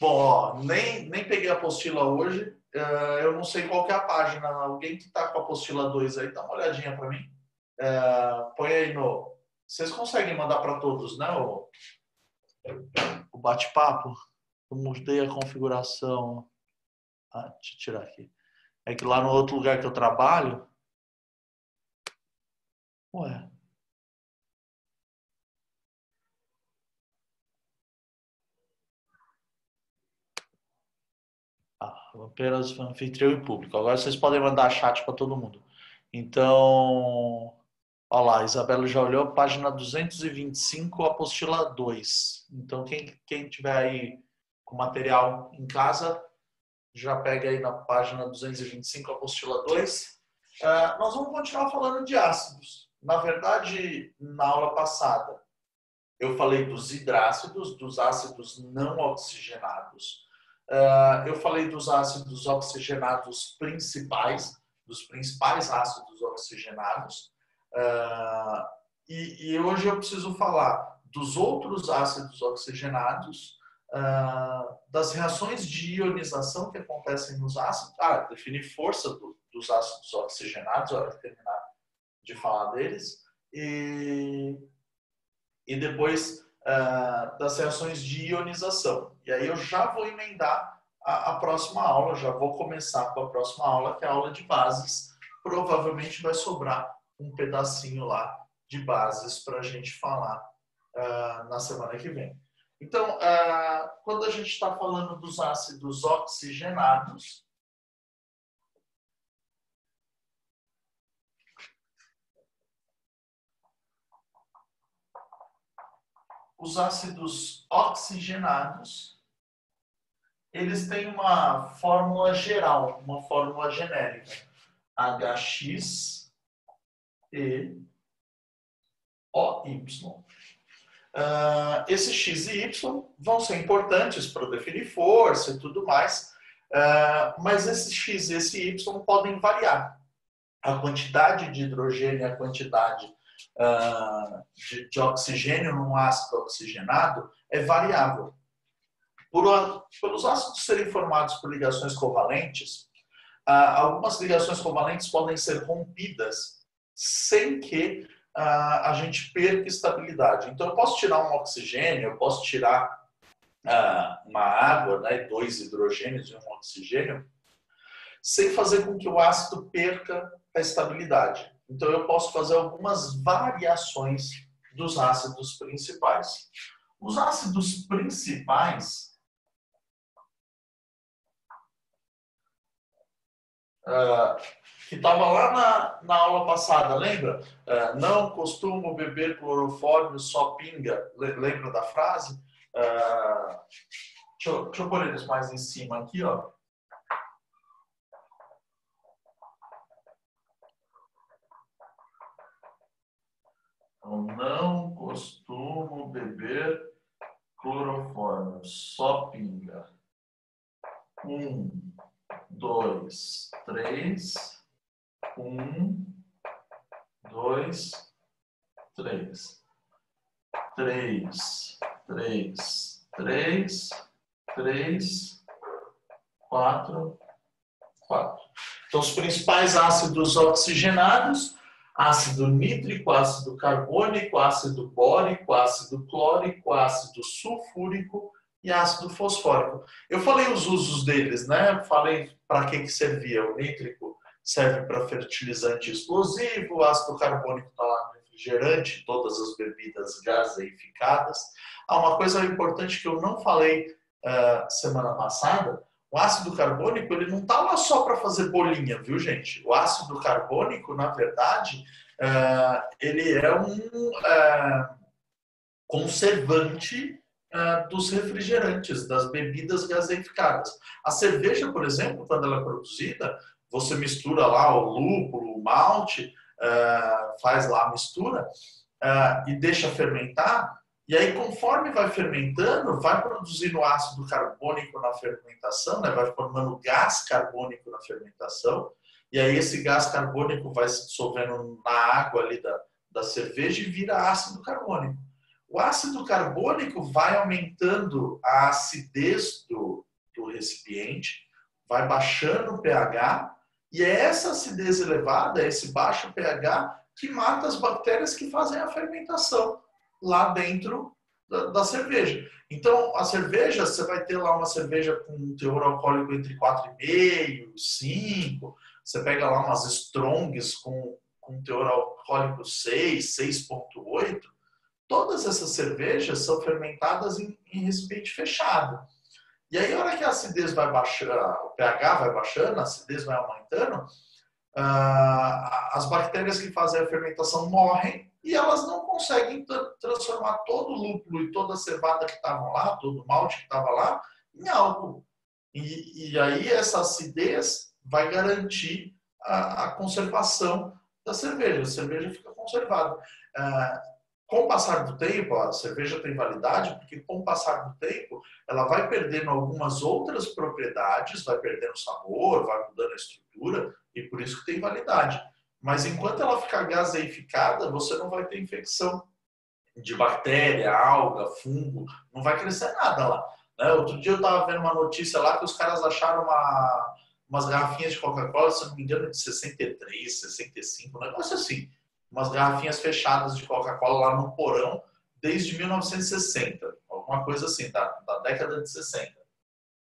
Bom, nem, nem peguei a apostila hoje. Uh, eu não sei qual é a página. Alguém que está com a apostila 2 aí, dá uma olhadinha para mim. Uh, põe aí no. Vocês conseguem mandar para todos, né? O, o bate-papo. Eu mudei a configuração. Ah, deixa eu tirar aqui. É que lá no outro lugar que eu trabalho. Ué. Apenas anfitrião e público. Agora vocês podem mandar chat para todo mundo. Então, olha lá, Isabela já olhou, página 225, apostila 2. Então, quem, quem tiver aí com material em casa, já pega aí na página 225, apostila 2. Uh, é, nós vamos continuar falando de ácidos. Na verdade, na aula passada, eu falei dos hidrácidos, dos ácidos não oxigenados. Uh, eu falei dos ácidos oxigenados principais, dos principais ácidos oxigenados. Uh, e, e, hoje eu preciso falar dos outros ácidos oxigenados, uh, das reações de ionização que acontecem nos ácidos. Ah, definir força do, dos ácidos oxigenados, hora de terminar de falar deles. E, e depois das reações de ionização. E aí eu já vou emendar a, a, próxima aula, já vou começar com a próxima aula, que é a aula de bases. Provavelmente vai sobrar um pedacinho lá de bases para a gente falar uh, na semana que vem. Então, uh, quando a gente está falando dos ácidos oxigenados, os ácidos oxigenados, eles têm uma fórmula geral, uma fórmula genérica. HX e OY. Uh, esse X e Y vão ser importantes para definir força e tudo mais, uh, mas esse X e esse Y podem variar. A quantidade de hidrogênio e a quantidade uh, de, de, oxigênio num ácido oxigenado é variável. Por, pelos ácidos serem formados por ligações covalentes, uh, algumas ligações covalentes podem ser rompidas sem que uh, a gente perca estabilidade. Então, eu posso tirar um oxigênio, eu posso tirar uma água, né, dois hidrogênios e um oxigênio, sem fazer com que o ácido perca a estabilidade. Então, eu posso fazer algumas variações dos ácidos principais. Os ácidos principais uh, que estava lá na, na aula passada, lembra? Uh, não costumo beber clorofórmio, só pinga. Lembra da frase? Uh, deixa, eu, deixa eu pôr eles mais em cima aqui, ó. Eu não costumo beber clorofórmio, só pinga. Um, dois, três. Um, dois, três. Três, três, três, três, quatro, quatro. Então, os principais ácidos oxigenados ácido nítrico, ácido carbônico, ácido bórico, ácido clórico, ácido sulfúrico e ácido fosfórico. Eu falei os usos deles, né? Falei para que, que servia. O nítrico serve para fertilizante explosivo, o ácido carbônico está lá no refrigerante, todas as bebidas gaseificadas. Ah, uma coisa importante que eu não falei uh, semana passada o ácido carbônico ele não está lá só para fazer bolinha, viu, gente? O ácido carbônico, na verdade, uh, ele é um uh, conservante uh, dos refrigerantes, das bebidas gaseificadas. A cerveja, por exemplo, quando ela é produzida, você mistura lá o lúpulo, o malte, uh, faz lá a mistura uh, e deixa fermentar. E aí, conforme vai fermentando, vai produzindo ácido carbônico na fermentação, né? vai formando gás carbônico na fermentação. E aí, esse gás carbônico vai se dissolvendo na água ali da, da cerveja e vira ácido carbônico. O ácido carbônico vai aumentando a acidez do, do recipiente, vai baixando o pH, e é essa acidez elevada, esse baixo pH, que mata as bactérias que fazem a fermentação lá dentro da, da, cerveja. Então, a cerveja, você vai ter lá uma cerveja com um teor alcoólico entre 4,5 e 5. Você pega lá umas Strongs com, com teor alcoólico 6, 6,8 todas essas cervejas são fermentadas em, em recipiente fechado. E aí, a hora que a acidez vai baixando, o pH vai baixando, a acidez vai aumentando, uh, as bactérias que fazem a fermentação morrem e elas não conseguem transformar todo o lúpulo e toda a cevada que estavam lá, todo o malte que estava lá, em álcool. E, e, aí essa acidez vai garantir a, a, conservação da cerveja. A cerveja fica conservada. Uh, com o passar do tempo, a cerveja tem validade, porque com o passar do tempo, ela vai perdendo algumas outras propriedades, vai perdendo sabor, vai mudando a estrutura, e por isso que tem validade. Mas enquanto ela ficar gaseificada, você não vai ter infecção de bactéria, alga, fungo, não vai crescer nada lá. Né? Outro dia eu estava vendo uma notícia lá que os caras acharam uma, umas garrafinhas de Coca-Cola, se não me engano, de 63, 65, um negócio assim umas garrafinhas fechadas de Coca-Cola lá no porão desde 1960, alguma coisa assim, da, da década de 60.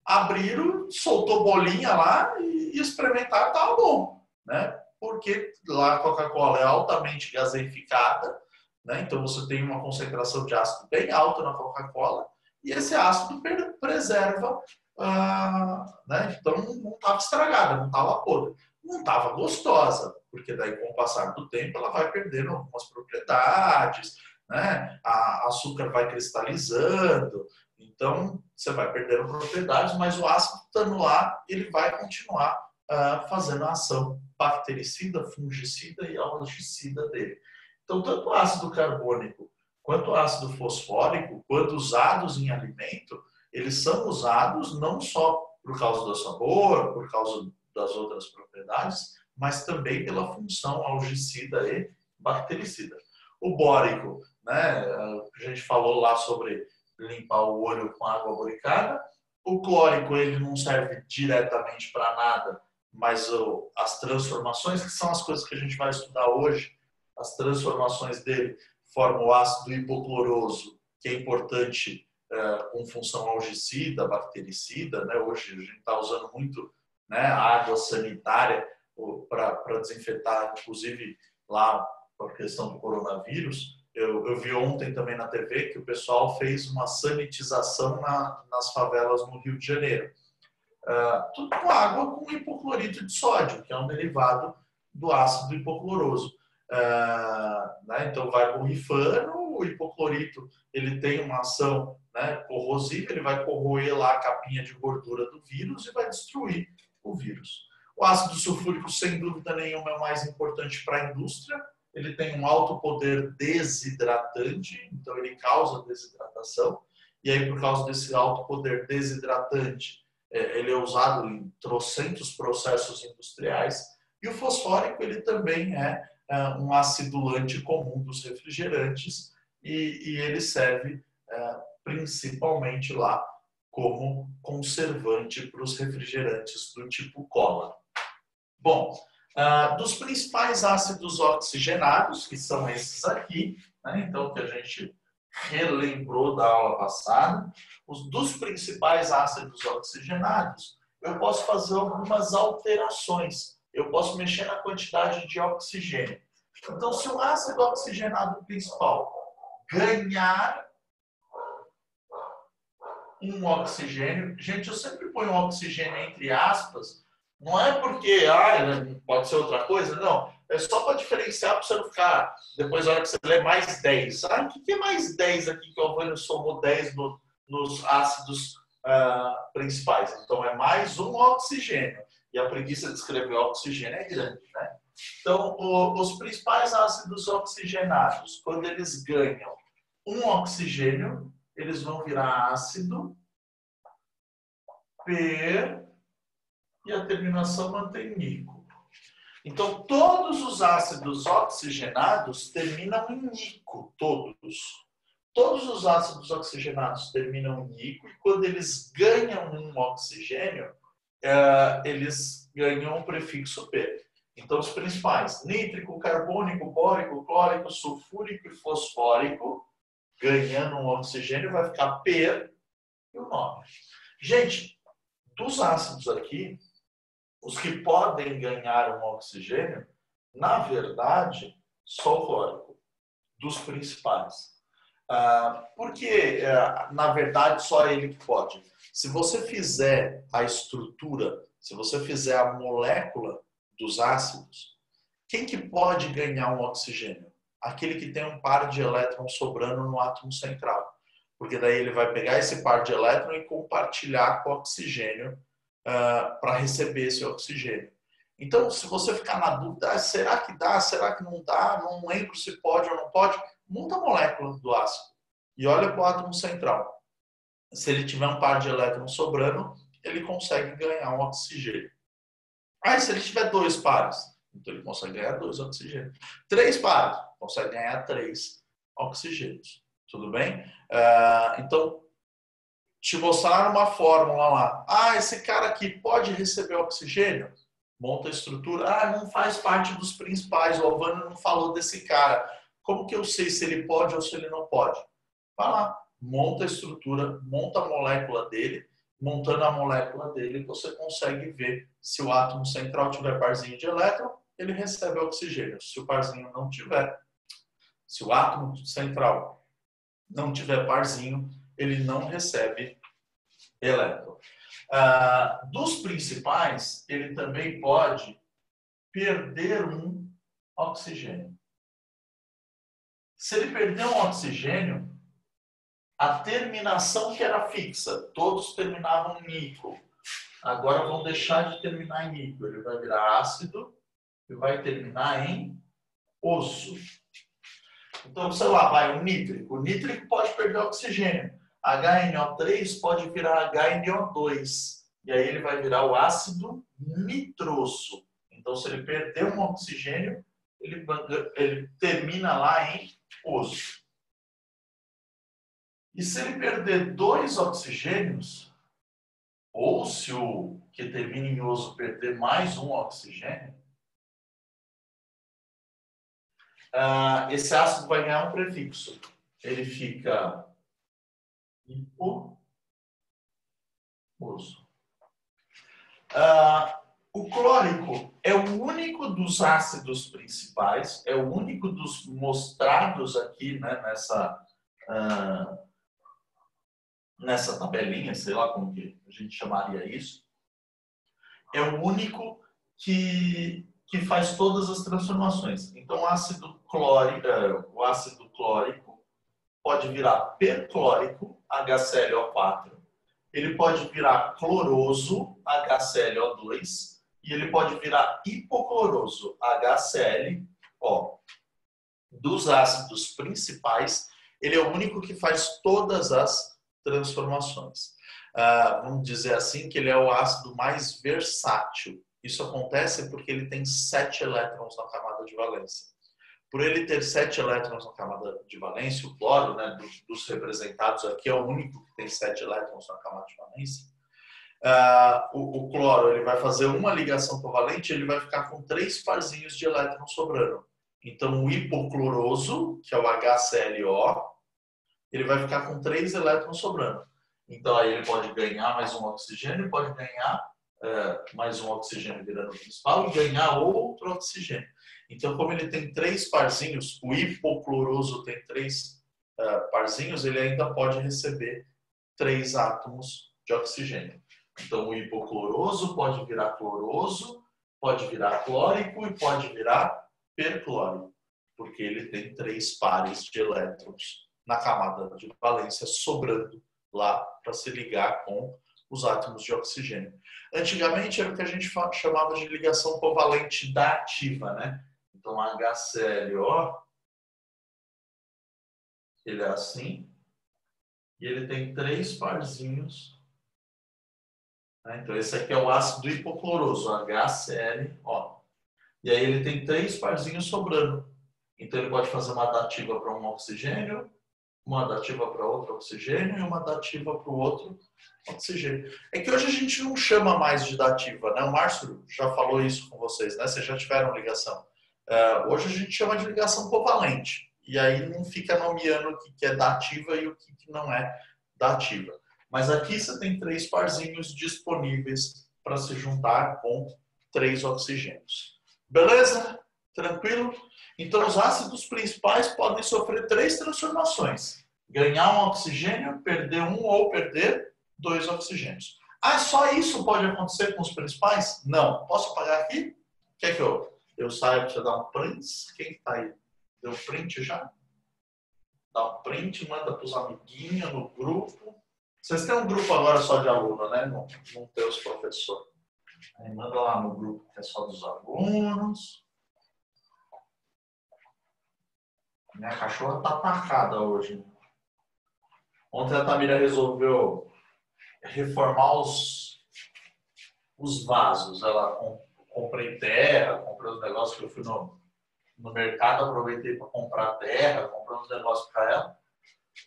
Abriram, soltou bolinha lá e, e experimentaram, tava bom, né? Porque lá a Coca-Cola é altamente gaseificada, né? Então você tem uma concentração de ácido bem alta na Coca-Cola e esse ácido preserva, ah, né? Então não estava estragada, não estava podre, não estava gostosa, porque daí com o passar do tempo ela vai perdendo algumas propriedades, né? A açúcar vai cristalizando, então você vai perdendo propriedades, mas o ácido estando lá, ele vai continuar uh, fazendo a ação bactericida, fungicida e algicida dele. Então, tanto o ácido carbônico quanto o ácido fosfórico, quando usados em alimento, eles são usados não só por causa do sabor, por causa das outras propriedades, mas também pela função algicida e bactericida. O bórico, né, a gente falou lá sobre limpar o olho com água boricada. O clórico, ele não serve diretamente para nada, mas as transformações, que são as coisas que a gente vai estudar hoje, as transformações dele formam o ácido hipocloroso, que é importante é, com função algicida, bactericida. Né? Hoje a gente está usando muito né, água sanitária para desinfetar, inclusive lá com a questão do coronavírus. Eu, eu, vi ontem também na TV que o pessoal fez uma sanitização na, nas favelas no Rio de Janeiro. Uh, tudo com água com hipoclorito de sódio, que é um derivado do ácido hipocloroso. Uh, né? Então vai borrifando, o hipoclorito ele tem uma ação né, corrosiva, ele vai corroer lá a capinha de gordura do vírus e vai destruir o vírus. O ácido sulfúrico, sem dúvida nenhuma, é o mais importante para a indústria. Ele tem um alto poder desidratante, então ele causa desidratação. E aí, por causa desse alto poder desidratante, é, ele é usado em trocentos processos industriais. E o fosfórico, ele também é, é um acidulante comum dos refrigerantes e, ele serve é, principalmente lá como conservante para os refrigerantes do tipo cola. Bom, uh, dos principais ácidos oxigenados, que são esses aqui, né? então que a gente relembrou da aula passada, os dos principais ácidos oxigenados, eu posso fazer algumas alterações. Eu posso mexer na quantidade de oxigênio. Então, se o ácido oxigenado principal ganhar um oxigênio, gente, eu sempre ponho oxigênio entre aspas, não é porque ah, pode ser outra coisa, não. é só para diferenciar, para você não ficar. Depois, na hora que você lê mais 10. Ah, o que é mais 10 aqui que o Alvânio somou 10 no, nos ácidos uh, principais? Então, é mais um oxigênio. E a preguiça de escrever oxigênio é grande, né? Então, o, os principais ácidos oxigenados, quando eles ganham um oxigênio, eles vão virar ácido per e a terminação mantém nico. Então, todos os ácidos oxigenados terminam em nico, todos. Todos os ácidos oxigenados terminam em nico e quando eles ganham um oxigênio, é, eles ganham o prefixo P. Então, os principais, nítrico, carbônico, bórico, clórico, sulfúrico e fosfórico, ganhando um oxigênio, vai ficar P e o nome. Gente, dos ácidos aqui, os que podem ganhar um oxigênio, na verdade, só o clórico, dos principais. Ah, porque, ah, na verdade, só ele que pode. Se você fizer a estrutura, se você fizer a molécula dos ácidos, quem que pode ganhar um oxigênio? Aquele que tem um par de elétrons sobrando no átomo central. Porque daí ele vai pegar esse par de elétrons e compartilhar com o oxigênio uh, para receber esse oxigênio. Então, se você ficar na dúvida, ah, será que dá, será que não dá, não lembro se pode ou não pode, monta a molécula do ácido e olha para o átomo central. Se ele tiver um par de elétrons sobrando, ele consegue ganhar um oxigênio. Aí, se ele tiver dois pares, então ele consegue ganhar dois oxigênios. Três pares, consegue ganhar três oxigênios. Tudo bem? Uh, então, te mostraram uma fórmula lá. Ah, esse cara aqui pode receber oxigênio? Monta a estrutura. Ah, não faz parte dos principais. O Alvano não falou desse cara. Como que eu sei se ele pode ou se ele não pode? Vai lá, monta a estrutura, monta a molécula dele. Montando a molécula dele, você consegue ver se o átomo central tiver parzinho de elétron, ele recebe oxigênio. Se o parzinho não tiver, se o átomo central não tiver parzinho, ele não recebe elétron. Ah, dos principais, ele também pode perder um oxigênio. Se ele perder um oxigênio, a terminação que era fixa, todos terminavam em nico. Agora vão deixar de terminar em nico. Ele vai virar ácido e vai terminar em osso. Então, sei lá, vai o nítrico. O nítrico pode perder oxigênio. HNO3 pode virar HNO2. E aí ele vai virar o ácido nitroso. Então, se ele perder um oxigênio, ele, ele termina lá em osso. E se ele perder dois oxigênios, ou se o que termina em osso perder mais um oxigênio, uh, esse ácido vai ganhar um prefixo. Ele fica hipo osso. Uh, o clórico é o único dos ácidos principais, é o único dos mostrados aqui né, nessa, uh, nessa tabelinha, sei lá como que a gente chamaria isso. É o único que, que faz todas as transformações. Então, o ácido clórico, o ácido clórico pode virar perclórico, HClO4. Ele pode virar cloroso, HClO2. E ele pode virar hipocloroso, HClO. Dos ácidos principais, ele é o único que faz todas as transformações. Uh, vamos dizer assim que ele é o ácido mais versátil. Isso acontece porque ele tem sete elétrons na camada de valência por ele ter sete elétrons na camada de valência, o cloro, né, dos, dos, representados aqui, é o único que tem sete elétrons na camada de valência. Uh, o, o, cloro ele vai fazer uma ligação covalente, ele vai ficar com três parzinhos de elétrons sobrando. Então, o hipocloroso, que é o HClO, ele vai ficar com três elétrons sobrando. Então, aí ele pode ganhar mais um oxigênio, pode ganhar uh, mais um oxigênio virando principal e ganhar outro oxigênio. Então, como ele tem três parzinhos, o hipocloroso tem três uh, parzinhos, ele ainda pode receber três átomos de oxigênio. Então, o hipocloroso pode virar cloroso, pode virar clórico e pode virar perclórico, porque ele tem três pares de elétrons na camada de valência sobrando lá para se ligar com os átomos de oxigênio. Antigamente era o que a gente chamava de ligação covalente dativa, né? Então HClO ele é assim e ele tem três parzinhos. Né? Então esse aqui é o ácido hipocloroso, HClO. E aí ele tem três parzinhos sobrando. Então ele pode fazer uma dativa para um oxigênio, uma dativa para outro oxigênio e uma dativa para o outro oxigênio. É que hoje a gente não chama mais de dativa, né? O Márcio já falou isso com vocês, né? Vocês já tiveram ligação. Uh, hoje a gente chama de ligação covalente. E aí não fica nomeando o que é dativa e o que não é dativa. Mas aqui você tem três parzinhos disponíveis para se juntar com três oxigênios. Beleza? Tranquilo? Então, os ácidos principais podem sofrer três transformações: ganhar um oxigênio, perder um ou perder dois oxigênios. Ah, só isso pode acontecer com os principais? Não. Posso apagar aqui? Quer que eu, eu saia para dar um print? Quem está aí? Deu print já? Dá um print, manda para os amiguinhos no grupo. Vocês têm um grupo agora só de aluno, né? Não, não tem os professores. Aí manda lá no grupo que é só dos alunos. Minha cachorra tá atacada hoje. Ontem a Tamira resolveu reformar os, os vasos. Ela comprei terra, comprei os negócios que eu fui no, no mercado, aproveitei para comprar terra, comprei uns negócios para ela.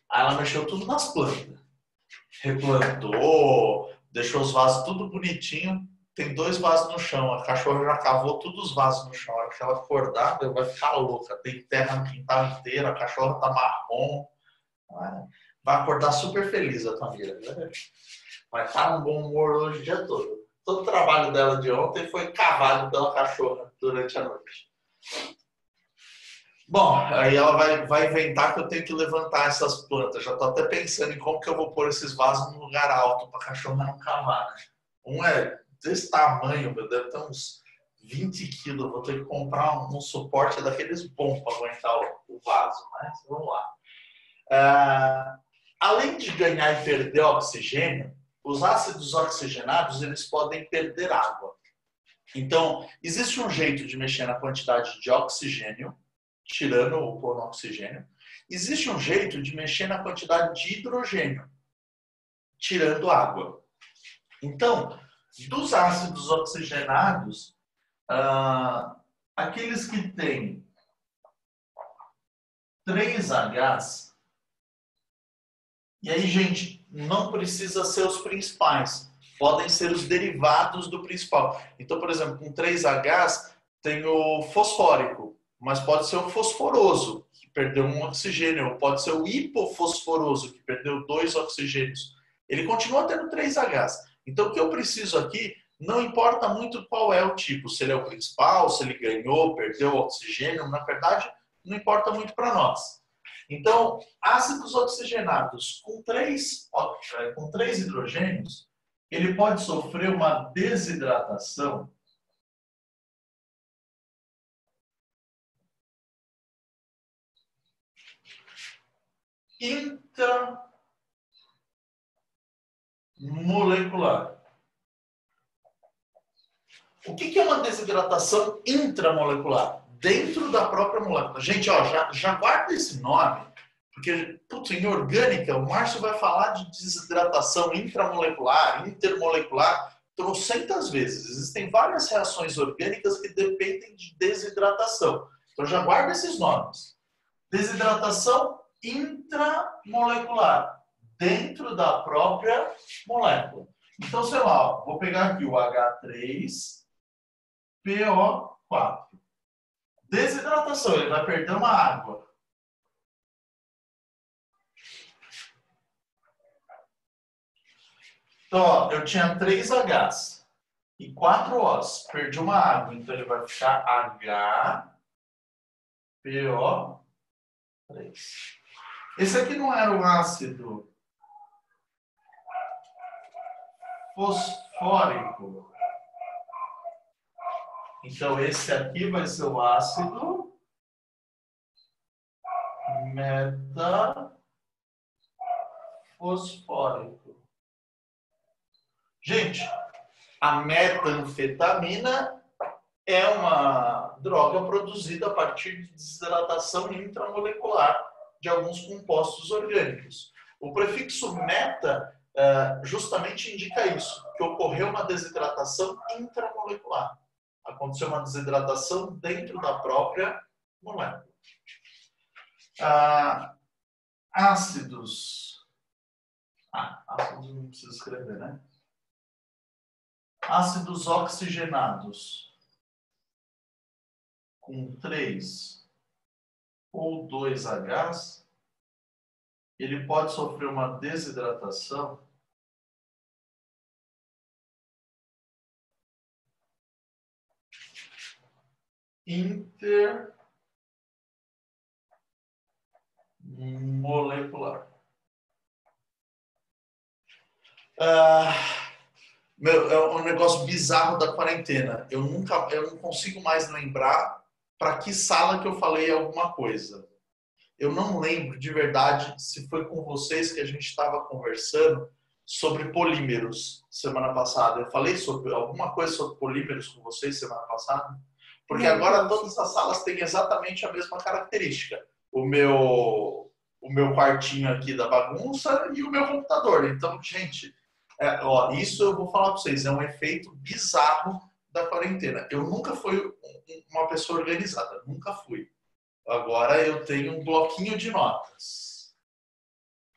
Aí ela mexeu tudo nas plantas. Replantou, deixou os vasos tudo bonitinho tem dois vasos no chão. A cachorra já cavou todos os vasos no chão. A hora que ela acordar, vai ficar louca. Tem terra no quintal inteiro, a cachorra tá marrom. Vai acordar super feliz a Tamira. Vai estar tá um bom humor hoje o dia todo. Todo o trabalho dela de ontem foi cavado pela cachorra durante a noite. Bom, aí ela vai, vai inventar que eu tenho que levantar essas plantas. Já estou até pensando em como que eu vou pôr esses vasos num lugar alto para a cachorra não cavar. Né? Um é desse tamanho, meu, deve ter uns 20 quilos. Vou ter que comprar um, suporte daqueles bons para aguentar o, vaso. Mas vamos lá. Uh, além de ganhar e perder oxigênio, os ácidos oxigenados eles podem perder água. Então, existe um jeito de mexer na quantidade de oxigênio, tirando ou pondo oxigênio. Existe um jeito de mexer na quantidade de hidrogênio, tirando água. Então, dos ácidos oxigenados, ah, aqueles que têm 3Hs, e aí, gente, não precisa ser os principais, podem ser os derivados do principal. Então, por exemplo, com 3Hs tem o fosfórico, mas pode ser o fosforoso, que perdeu um oxigênio, ou pode ser o hipofosforoso, que perdeu dois oxigênios. Ele continua tendo 3Hs. Então, o que eu preciso aqui, não importa muito qual é o tipo, se ele é o principal, se ele ganhou, perdeu oxigênio, na verdade, não importa muito para nós. Então, ácidos oxigenados com três, é, com três hidrogênios, ele pode sofrer uma desidratação intra molecular. O que é uma desidratação intramolecular? Dentro da própria molécula. Gente, ó, já, já guarda esse nome, porque, putz, em orgânica, o Márcio vai falar de desidratação intramolecular, intermolecular, trocentas vezes. Existem várias reações orgânicas que dependem de desidratação. Então, já guarda esses nomes. Desidratação intramolecular dentro da própria molécula. Então, sei lá, vou pegar aqui o H3PO4. Desidratação, ele vai perder uma água. Então, ó, eu tinha 3 Hs e 4 Os. Perdi uma água, então ele vai ficar HPO3. Esse aqui não era o ácido fosfórico. Então, esse aqui vai ser o ácido metafosfórico. Gente, a metanfetamina é uma droga produzida a partir de desidratação intramolecular de alguns compostos orgânicos. O prefixo meta uh, justamente indica isso, que ocorreu uma desidratação intramolecular. Aconteceu uma desidratação dentro da própria molécula. Uh, ácidos. Ah, ácidos não precisa escrever, né? Ácidos oxigenados com 3 ou 2 Hs, ele pode sofrer uma desidratação intermolecular. Ah, meu, é um negócio bizarro da quarentena. Eu nunca, eu não consigo mais lembrar para que sala que eu falei alguma coisa. Eu não lembro de verdade se foi com vocês que a gente estava conversando sobre polímeros semana passada. Eu falei sobre alguma coisa sobre polímeros com vocês semana passada? Porque não, agora todas as salas têm exatamente a mesma característica. O meu o meu quartinho aqui da bagunça e o meu computador. Então, gente, é, ó, isso eu vou falar para vocês, é um efeito bizarro da quarentena. Eu nunca fui uma pessoa organizada, nunca fui. Agora eu tenho um bloquinho de notas.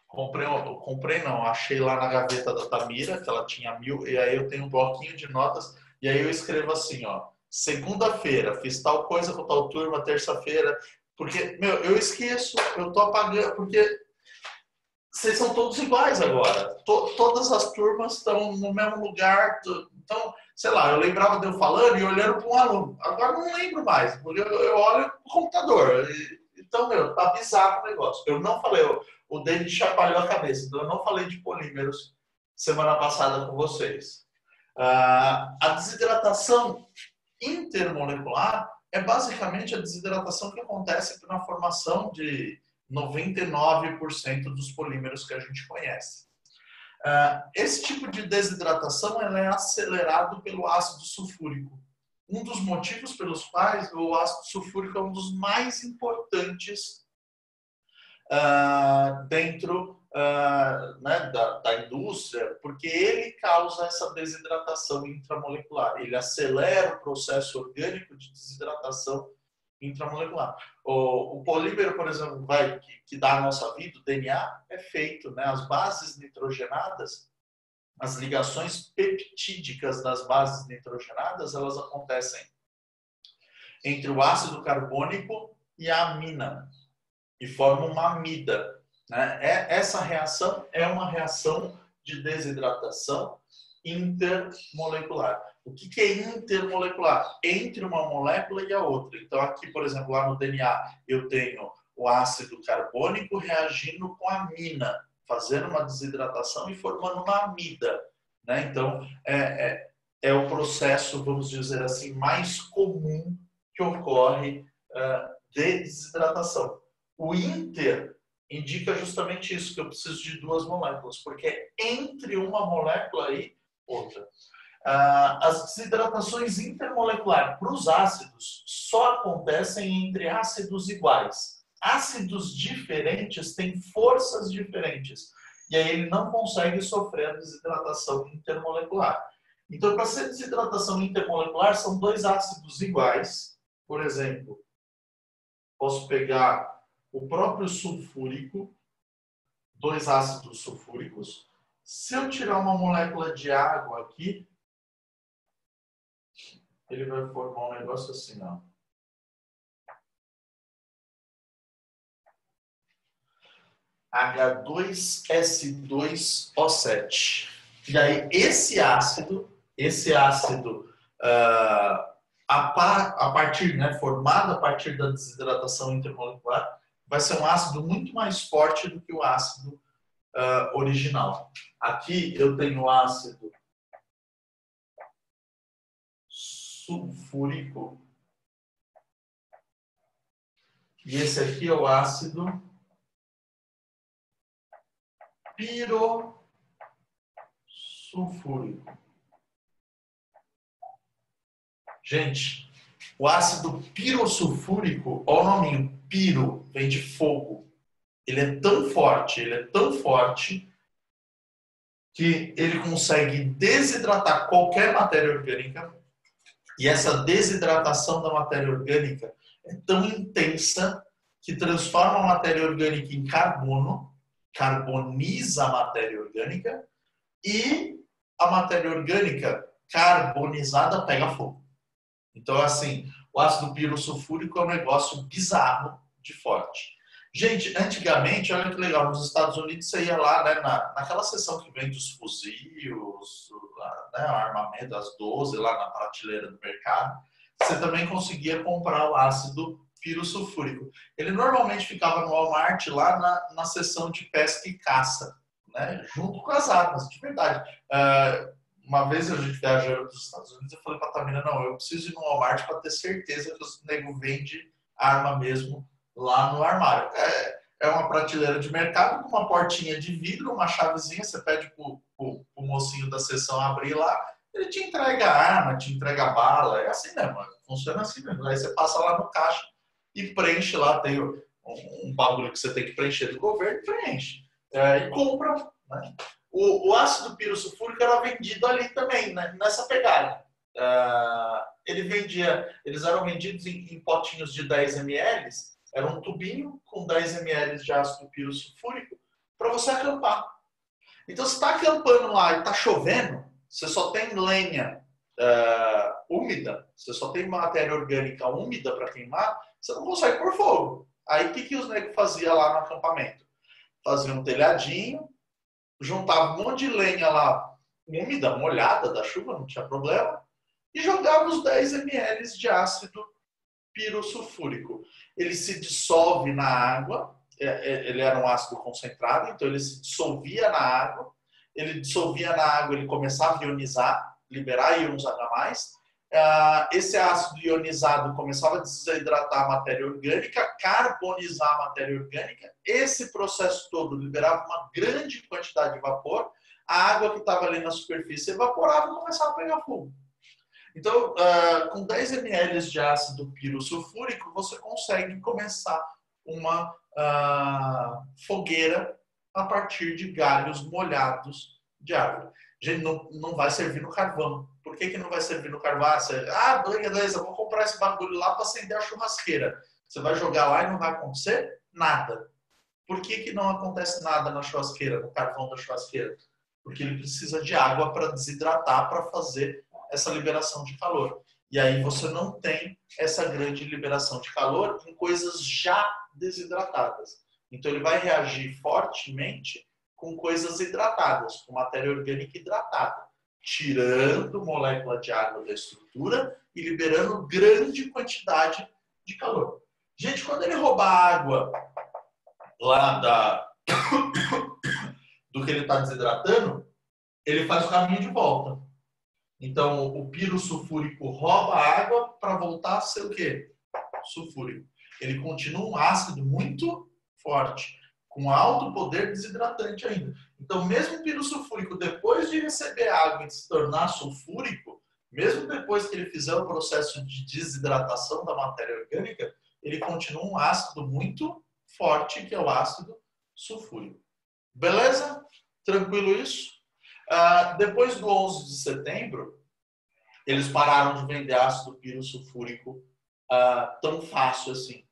Comprei, comprei não, achei lá na gaveta da Tamira, que ela tinha mil, e aí eu tenho um bloquinho de notas, e aí eu escrevo assim, ó, segunda-feira, fiz tal coisa com tal turma, terça-feira, porque, meu, eu esqueço, eu tô apagando, porque vocês são todos iguais agora. To, todas as turmas estão no mesmo lugar, então sei lá, eu lembrava de eu falando e olhando para um aluno. Agora não lembro mais, porque eu, eu olho o computador. Então, meu, tá bizarro o negócio. Eu não falei, o David chapalhou a cabeça, então eu não falei de polímeros semana passada com vocês. Ah, a desidratação intermolecular é basicamente a desidratação que acontece na formação de 99% dos polímeros que a gente conhece. Ah, esse tipo de desidratação é acelerado pelo ácido sulfúrico. Um dos motivos pelos quais o ácido sulfúrico é um dos mais importantes uh, dentro uh, né, da, da, indústria, porque ele causa essa desidratação intramolecular. Ele acelera o processo orgânico de desidratação intramolecular. O, o polímero, por exemplo, vai, que, que dá a nossa vida, o DNA, é feito, né? As bases nitrogenadas, as ligações peptídicas das bases nitrogenadas, elas acontecem entre o ácido carbônico e a amina e formam uma amida. Né? É, essa reação é uma reação de desidratação intermolecular. O que, que é intermolecular? Entre uma molécula e a outra. Então, aqui, por exemplo, lá no DNA, eu tenho o ácido carbônico reagindo com a amina, fazendo uma desidratação e formando uma amida. Né? Então, é, é, é, o processo, vamos dizer assim, mais comum que ocorre uh, de desidratação. O inter indica justamente isso, que eu preciso de duas moléculas, porque é entre uma molécula e outra. Ah, as desidratações intermoleculares para os ácidos só acontecem entre ácidos iguais. Ácidos diferentes têm forças diferentes. E aí ele não consegue sofrer a desidratação intermolecular. Então, para ser desidratação intermolecular, são dois ácidos iguais. Por exemplo, posso pegar o próprio sulfúrico, dois ácidos sulfúricos. Se eu tirar uma molécula de água aqui, ele vai formar um negócio assim, ó. H2S2O7. E aí, esse ácido, esse ácido, uh, a, par, a, partir, né, formado a partir da desidratação intermolecular, vai ser um ácido muito mais forte do que o ácido uh, original. Aqui eu tenho ácido sulfúrico. E esse aqui é o ácido pirosulfúrico. Gente, o ácido pirosulfúrico, olha o nome, piro, vem de fogo. Ele é tão forte, ele é tão forte que ele consegue desidratar qualquer matéria orgânica e essa desidratação da matéria orgânica é tão intensa que transforma a matéria orgânica em carbono, carboniza a matéria orgânica e a matéria orgânica carbonizada pega fogo. Então, assim, o ácido pirosulfúrico é um negócio bizarro de forte. Gente, antigamente, olha que legal, nos Estados Unidos você ia lá, né, na, naquela seção que vende os fuzis, né, o armamento, as 12 lá na prateleira do mercado, você também conseguia comprar o ácido pirosulfúrico. Ele normalmente ficava no Walmart lá na, na seção de pesca e caça, né, junto com as armas, de verdade. Uh, uma vez a gente viajando para os Estados Unidos, eu falei para a Tamina, não, eu preciso ir no Walmart para ter certeza que os nego vende arma mesmo lá no armário. É, é uma prateleira de mercado com uma portinha de vidro, uma chavezinha, você pede pro, pro, pro mocinho da sessão abrir lá, ele te entrega arma, te entrega bala, é assim mesmo, funciona assim mesmo. Aí você passa lá no caixa e preenche lá, tem um, um bagulho que você tem que preencher do governo, preenche. É, e compra. Né? O, o, ácido pirosulfúrico era vendido ali também, né? nessa pegada. Uh, ele vendia, eles eram vendidos em, em potinhos de 10 ml, era um tubinho com 10 ml de ácido pirosulfúrico para você acampar. Então, se está acampando lá e está chovendo, você só tem lenha uh, úmida, você só tem matéria orgânica úmida para queimar, você não consegue pôr fogo. Aí, o que, que os negros faziam lá no acampamento? Faziam um telhadinho, juntava um monte de lenha lá, úmida, molhada da chuva, não tinha problema, e jogava os 10 ml de ácido pirosulfúrico. Ele se dissolve na água, é, é, ele era um ácido concentrado, então ele se dissolvia na água, ele dissolvia na água, ele começava a ionizar, liberar íons H+, ah, esse ácido ionizado começava a desidratar a matéria orgânica, carbonizar a matéria orgânica, esse processo todo liberava uma grande quantidade de vapor, a água que estava ali na superfície evaporava e começava a pegar fogo. Então, uh, com 10 ml de ácido pirosulfúrico, você consegue começar uma uh, fogueira a partir de galhos molhados de árvore. Gente, não, não vai servir no carvão. Por que, que não vai servir no carvão? Ah, você, ah, beleza, vou comprar esse bagulho lá para acender a churrasqueira. Você vai jogar lá e não vai acontecer nada. Por que, que não acontece nada na churrasqueira, no carvão da churrasqueira? Porque ele precisa de água para desidratar, para fazer essa liberação de calor. E aí você não tem essa grande liberação de calor em coisas já desidratadas. Então ele vai reagir fortemente com coisas hidratadas, com matéria orgânica hidratada, tirando molécula de água da estrutura e liberando grande quantidade de calor. Gente, quando ele roubar água lá da do que ele está desidratando, ele faz o caminho de volta. Então, o piro sulfúrico rouba água para voltar a ser o quê? Sulfúrico. Ele continua um ácido muito forte, com alto poder desidratante ainda. Então, mesmo o piro sulfúrico, depois de receber água e se tornar sulfúrico, mesmo depois que ele fizer o processo de desidratação da matéria orgânica, ele continua um ácido muito forte, que é o ácido sulfúrico. Beleza? Tranquilo isso? Uh, depois do 11 de setembro, eles pararam de vender ácido pirosulfúrico uh, tão fácil assim.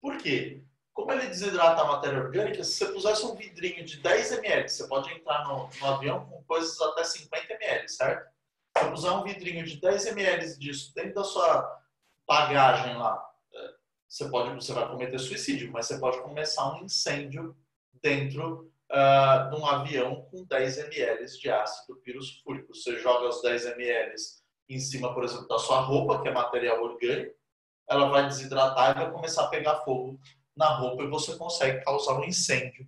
Por quê? Como ele desidrata a matéria orgânica, se você pusesse um vidrinho de 10 ml, você pode entrar no, no avião com coisas até 50 ml, certo? Se você puser um vidrinho de 10 ml disso dentro da sua bagagem lá, é, você, pode, você vai cometer suicídio, mas você pode começar um incêndio dentro uh, num avião com 10 ml de ácido pirosulfúrico. Você joga os 10 ml em cima, por exemplo, da sua roupa, que é material orgânico, ela vai desidratar e vai começar a pegar fogo na roupa e você consegue causar um incêndio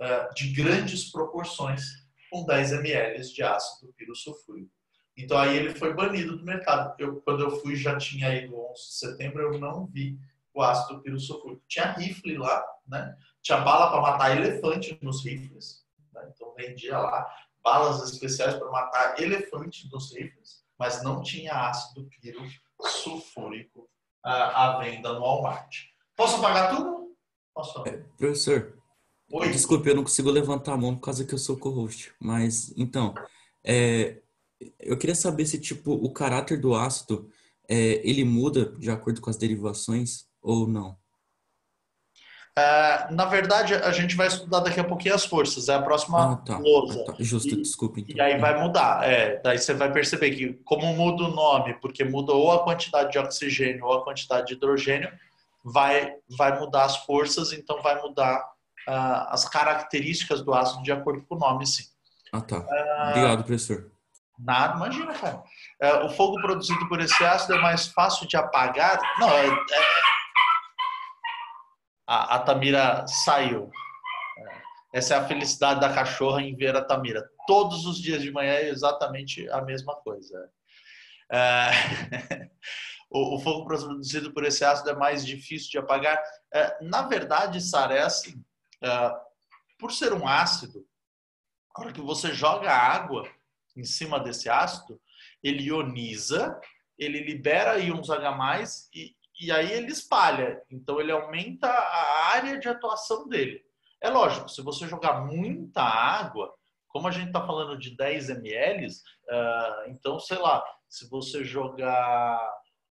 uh, de grandes proporções com 10 ml de ácido pirosulfúrico. Então aí ele foi banido do mercado. Eu, quando eu fui, já tinha ido 11 de setembro, eu não vi o ácido pirsulfúrico. Tinha rifle lá, né? Tinha bala para matar elefante nos rifles. Né? Então vendia lá balas especiais para matar elefante nos rifles, mas não tinha ácido pirsulfúrico à, à venda no Walmart. Posso apagar tudo? Posso. É, professor, Oi? desculpe, eu não consigo levantar a mão por causa que eu sou co-host. Mas, então, é, eu queria saber se, tipo, o caráter do ácido, é, ele muda de acordo com as derivações ou não? É, na verdade, a gente vai estudar daqui a pouquinho as forças, é a próxima ah, tá. lousa. Ah, tá. Justo, e, desculpa. Então. E aí vai mudar. É, daí você vai perceber que, como muda o nome, porque muda ou a quantidade de oxigênio ou a quantidade de hidrogênio, vai, vai mudar as forças, então vai mudar uh, as características do ácido de acordo com o nome, sim. Ah, tá. Uh, Obrigado, professor. Nada, imagina, cara. Uh, o fogo produzido por esse ácido é mais fácil de apagar. Não, é, é... A, a, Tamira saiu. É, essa é a felicidade da cachorra em ver a Tamira. Todos os dias de manhã é exatamente a mesma coisa. É... o, fogo produzido por esse ácido é mais difícil de apagar. É, na verdade, Sara, é assim. É, por ser um ácido, na hora que você joga água em cima desse ácido, ele ioniza, ele libera íons H+, e, e aí ele espalha. Então, ele aumenta a área de atuação dele. É lógico, se você jogar muita água, como a gente está falando de 10 ml, uh, então, sei lá, se você jogar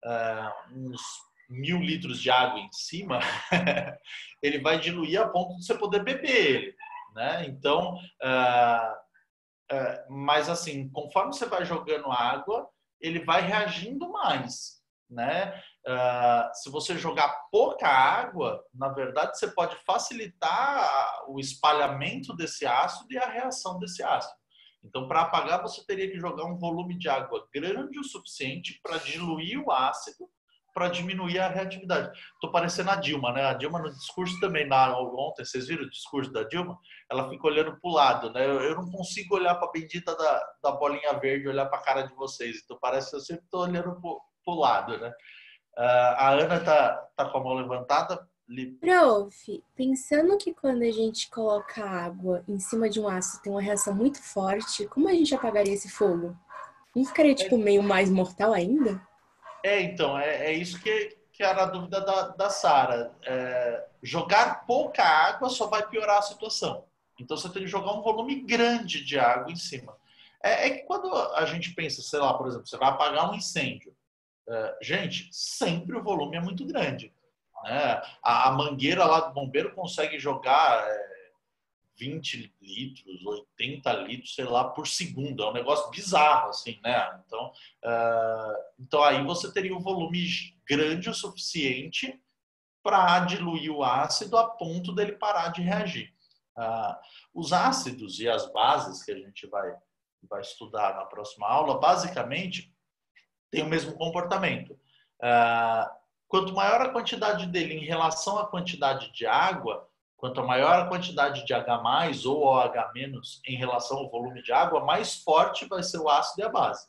uh, uns mil litros de água em cima, ele vai diluir a ponto de você poder beber ele. Né? Então, uh, mas assim, conforme você vai jogando água, ele vai reagindo mais. Né? Uh, se você jogar pouca água, na verdade, você pode facilitar o espalhamento desse ácido e a reação desse ácido. Então, para apagar, você teria que jogar um volume de água grande o suficiente para diluir o ácido para diminuir a reatividade. Estou parecendo a Dilma, né? A Dilma no discurso também, na, ontem, vocês viram o discurso da Dilma? Ela fica olhando para o lado, né? Eu, eu, não consigo olhar para a bendita da, da bolinha verde, olhar para a cara de vocês. Então parece que eu sempre estou olhando para o lado, né? Uh, a Ana tá, tá com a mão levantada. Prof, pensando que quando a gente coloca água em cima de um ácido tem uma reação muito forte, como a gente apagaria esse fogo? Não ficaria, tipo, meio mais mortal ainda? É, então, é, é isso que, que era a dúvida da, da Sara. É, jogar pouca água só vai piorar a situação. Então você tem que jogar um volume grande de água em cima. É, é que quando a gente pensa, sei lá, por exemplo, você vai apagar um incêndio. É, gente, sempre o volume é muito grande. Né? A, mangueira lá do bombeiro consegue jogar é, 20 litros, 80 litros, sei lá, por segundo. É um negócio bizarro, assim, né? Então, uh, então aí você teria um volume grande o suficiente para diluir o ácido a ponto dele parar de reagir. Os ácidos e as bases que a gente vai, vai estudar na próxima aula, basicamente, têm o mesmo comportamento. Uh, quanto maior a quantidade dele em relação à quantidade de água, Quanto maior a quantidade de H+, ou OH- em relação ao volume de água, mais forte vai ser o ácido e a base.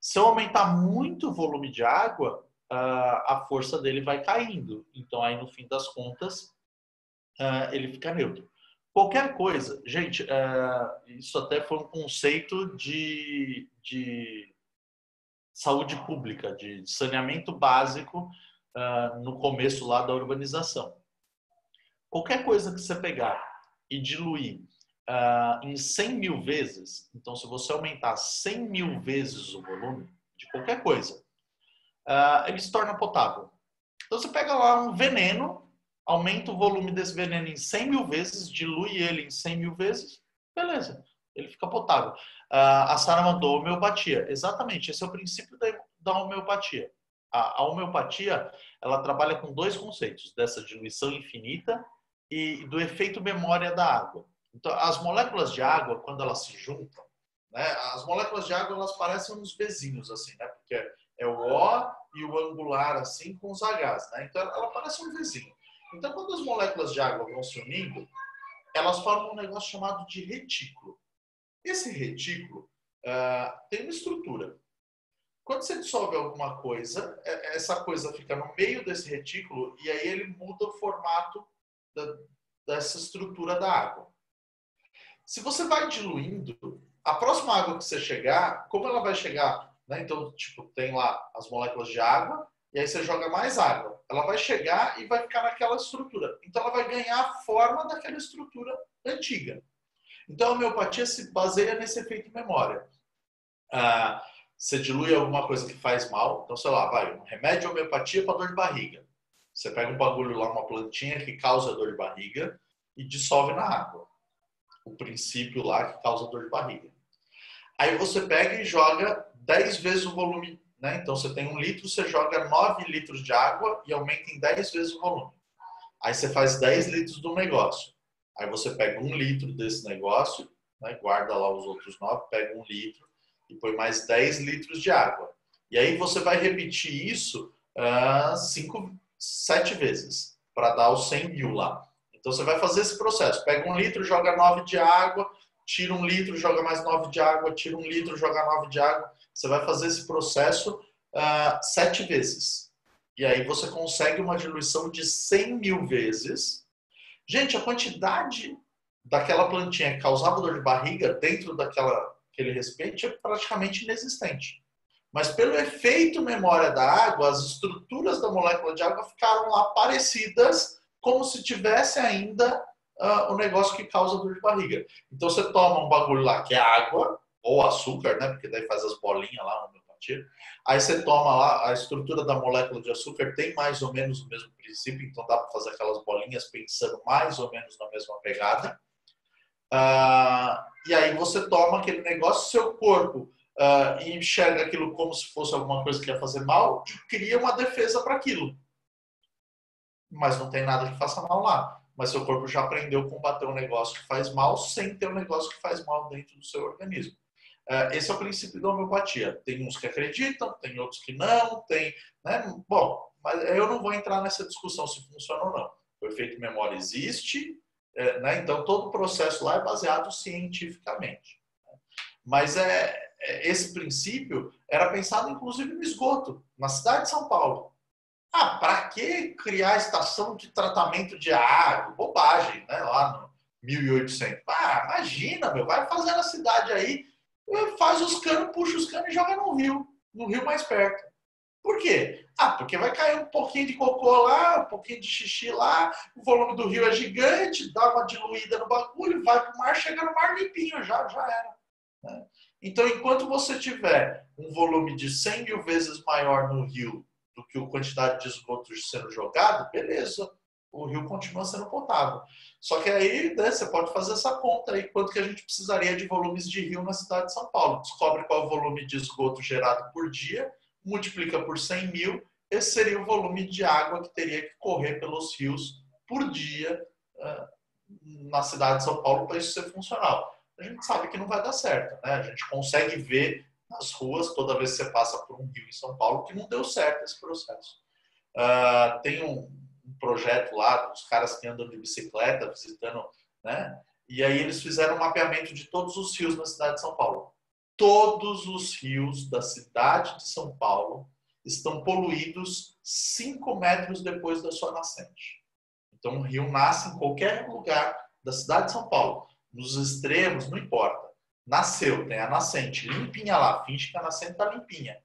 Se eu aumentar muito o volume de água, a força dele vai caindo. Então, aí, no fim das contas, ele fica neutro. Qualquer coisa, gente, isso até foi um conceito de, de saúde pública, de saneamento básico no começo lá da urbanização qualquer coisa que você pegar e diluir uh, em 100 mil vezes, então se você aumentar 100 mil vezes o volume de qualquer coisa, uh, ele se torna potável. Então você pega lá um veneno, aumenta o volume desse veneno em 100 mil vezes, dilui ele em 100 mil vezes, beleza, ele fica potável. Uh, a Sara mandou homeopatia. Exatamente, esse é o princípio da, homeopatia. A, homeopatia, ela trabalha com dois conceitos, dessa diluição infinita e do efeito memória da água. Então, as moléculas de água, quando elas se juntam, né, as moléculas de água elas parecem uns bezinhos assim, né, porque é o O e o angular assim com os Hs, né? Então ela parece um vizinho. Então, quando as moléculas de água vão se unindo, elas formam um negócio chamado de retículo. Esse retículo, uh, tem uma estrutura. Quando você dissolve alguma coisa, é, essa coisa fica no meio desse retículo e aí ele muda o formato da, dessa estrutura da água. Se você vai diluindo, a próxima água que você chegar, como ela vai chegar? Né? Então, tipo, tem lá as moléculas de água, e aí você joga mais água. Ela vai chegar e vai ficar naquela estrutura. Então, ela vai ganhar a forma daquela estrutura antiga. Então, a homeopatia se baseia nesse efeito memória. Ah, você dilui alguma coisa que faz mal. Então, sei lá, vai, um remédio de homeopatia para dor de barriga. Você pega um bagulho lá, uma plantinha que causa dor de barriga e dissolve na água. O princípio lá que causa dor de barriga. Aí você pega e joga 10 vezes o volume. Né? Então, você tem um litro, você joga 9 litros de água e aumenta em 10 vezes o volume. Aí você faz 10 litros do negócio. Aí você pega um litro desse negócio, né? guarda lá os outros 9, pega um litro e põe mais 10 litros de água. E aí você vai repetir isso uh, cinco, sete vezes para dar os 100 mil lá. Então você vai fazer esse processo. Pega um litro, joga 9 de água, tira um litro, joga mais 9 de água, tira um litro, joga 9 de água. Você vai fazer esse processo uh, sete vezes. E aí você consegue uma diluição de 100 mil vezes. Gente, a quantidade daquela plantinha que causava dor de barriga dentro daquela aquele recipiente é praticamente inexistente. Mas pelo efeito memória da água, as estruturas da molécula de água ficaram lá parecidas, como se tivesse ainda uh, o negócio que causa dor de barriga. Então você toma um bagulho lá que é água, ou açúcar, né? Porque daí faz as bolinhas lá Aí você toma lá, a estrutura da molécula de açúcar tem mais ou menos o mesmo princípio, então dá para fazer aquelas bolinhas pensando mais ou menos na mesma pegada. Uh, e aí você toma aquele negócio, seu corpo uh, enxerga aquilo como se fosse alguma coisa que ia fazer mal e cria uma defesa para aquilo. Mas não tem nada que faça mal lá. Mas seu corpo já aprendeu a combater um negócio que faz mal sem ter um negócio que faz mal dentro do seu organismo. Uh, esse é o princípio da homeopatia. Tem uns que acreditam, tem outros que não, tem. Né? Bom, mas eu não vou entrar nessa discussão se funciona ou não. O efeito memória existe, é, né? Então, todo o processo lá é baseado cientificamente. Mas é, é, esse princípio era pensado, inclusive, no esgoto, na cidade de São Paulo. Ah, para que criar estação de tratamento de água? Bobagem, né? Lá no 1800. Ah, imagina, meu, vai fazer na cidade aí, faz os canos, puxa os canos e joga no rio, no rio mais perto. Por quê? Ah, porque vai cair um pouquinho de cocô lá, um pouquinho de xixi lá, o volume do rio é gigante, dá uma diluída no bagulho, vai para o mar, chega no mar limpinho, já, já era. Né? Então, enquanto você tiver um volume de 100 mil vezes maior no rio do que a quantidade de esgoto sendo jogado, beleza, o rio continua sendo potável. Só que aí né, você pode fazer essa conta aí, quanto que a gente precisaria de volumes de rio na cidade de São Paulo. Descobre qual é o volume de esgoto gerado por dia multiplica por 100 mil, esse seria o volume de água que teria que correr pelos rios por dia uh, na cidade de São Paulo para isso ser funcional. A gente sabe que não vai dar certo, né? A gente consegue ver nas ruas, toda vez que você passa por um rio em São Paulo, que não deu certo esse processo. Uh, tem um, um, projeto lá dos caras que andam de bicicleta, visitando, né? E aí eles fizeram um mapeamento de todos os rios na cidade de São Paulo todos os rios da cidade de São Paulo estão poluídos 5 metros depois da sua nascente. Então, o rio nasce em qualquer lugar da cidade de São Paulo. Nos extremos, não importa. Nasceu, tem a nascente limpinha lá, finge que a nascente está limpinha.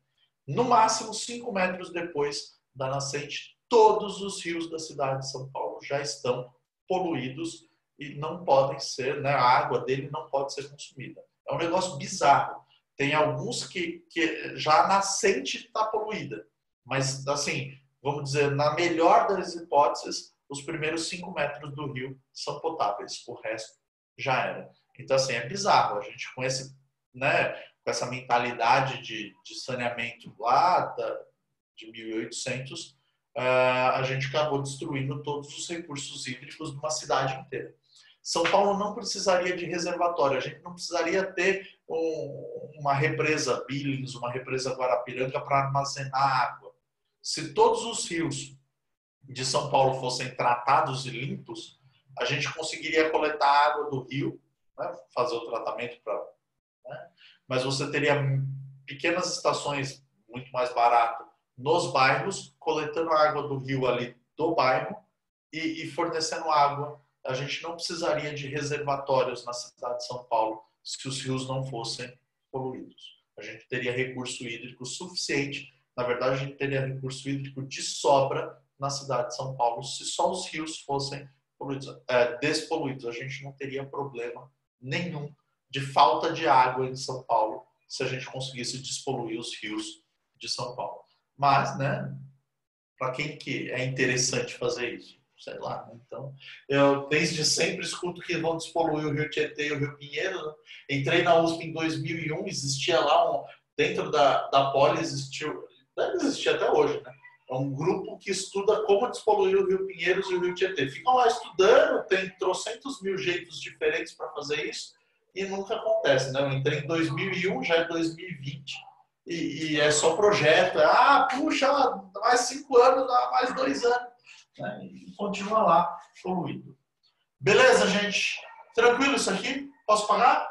No máximo, 5 metros depois da nascente, todos os rios da cidade de São Paulo já estão poluídos e não podem ser, né, a água dele não pode ser consumida. É um negócio bizarro. Tem alguns que, que já a nascente está poluída. Mas, assim, vamos dizer, na melhor das hipóteses, os primeiros cinco metros do rio são potáveis. O resto já era. Então, assim, é bizarro. A gente com, esse, né, com essa mentalidade de, de saneamento lá da, de 1800, uh, ah, a gente acabou destruindo todos os recursos hídricos de uma cidade inteira. São Paulo não precisaria de reservatório, a gente não precisaria ter um, uma represa Billings, uma represa Guarapiranga para armazenar água. Se todos os rios de São Paulo fossem tratados e limpos, a gente conseguiria coletar água do rio, né, fazer o tratamento para. Né, mas você teria pequenas estações muito mais barato nos bairros, coletando água do rio ali do bairro e, e fornecendo água. A gente não precisaria de reservatórios na cidade de São Paulo se os rios não fossem poluídos. A gente teria recurso hídrico suficiente. Na verdade, a gente teria recurso hídrico de sobra na cidade de São Paulo se só os rios fossem poluídos, é, despoluídos. A gente não teria problema nenhum de falta de água em São Paulo se a gente conseguisse despoluir os rios de São Paulo. Mas, né, para quem que é interessante fazer isso? Sei lá, né? Então, eu desde sempre escuto que vão despoluir o Rio Tietê e o Rio Pinheiro. Né? Entrei na USP em 2001, existia lá um, dentro da, da Poli, existiu, deve existir até hoje, né? É um grupo que estuda como despoluir o Rio Pinheiros e o Rio Tietê. Ficam lá estudando, tem trocentos mil jeitos diferentes para fazer isso e nunca acontece, né? Eu entrei em 2001, já é 2020 e, e é só projeto. É, ah, puxa, mais cinco anos, mais dois anos. Né? E continua lá, poluído. Beleza, gente? Tranquilo isso aqui? Posso pagar?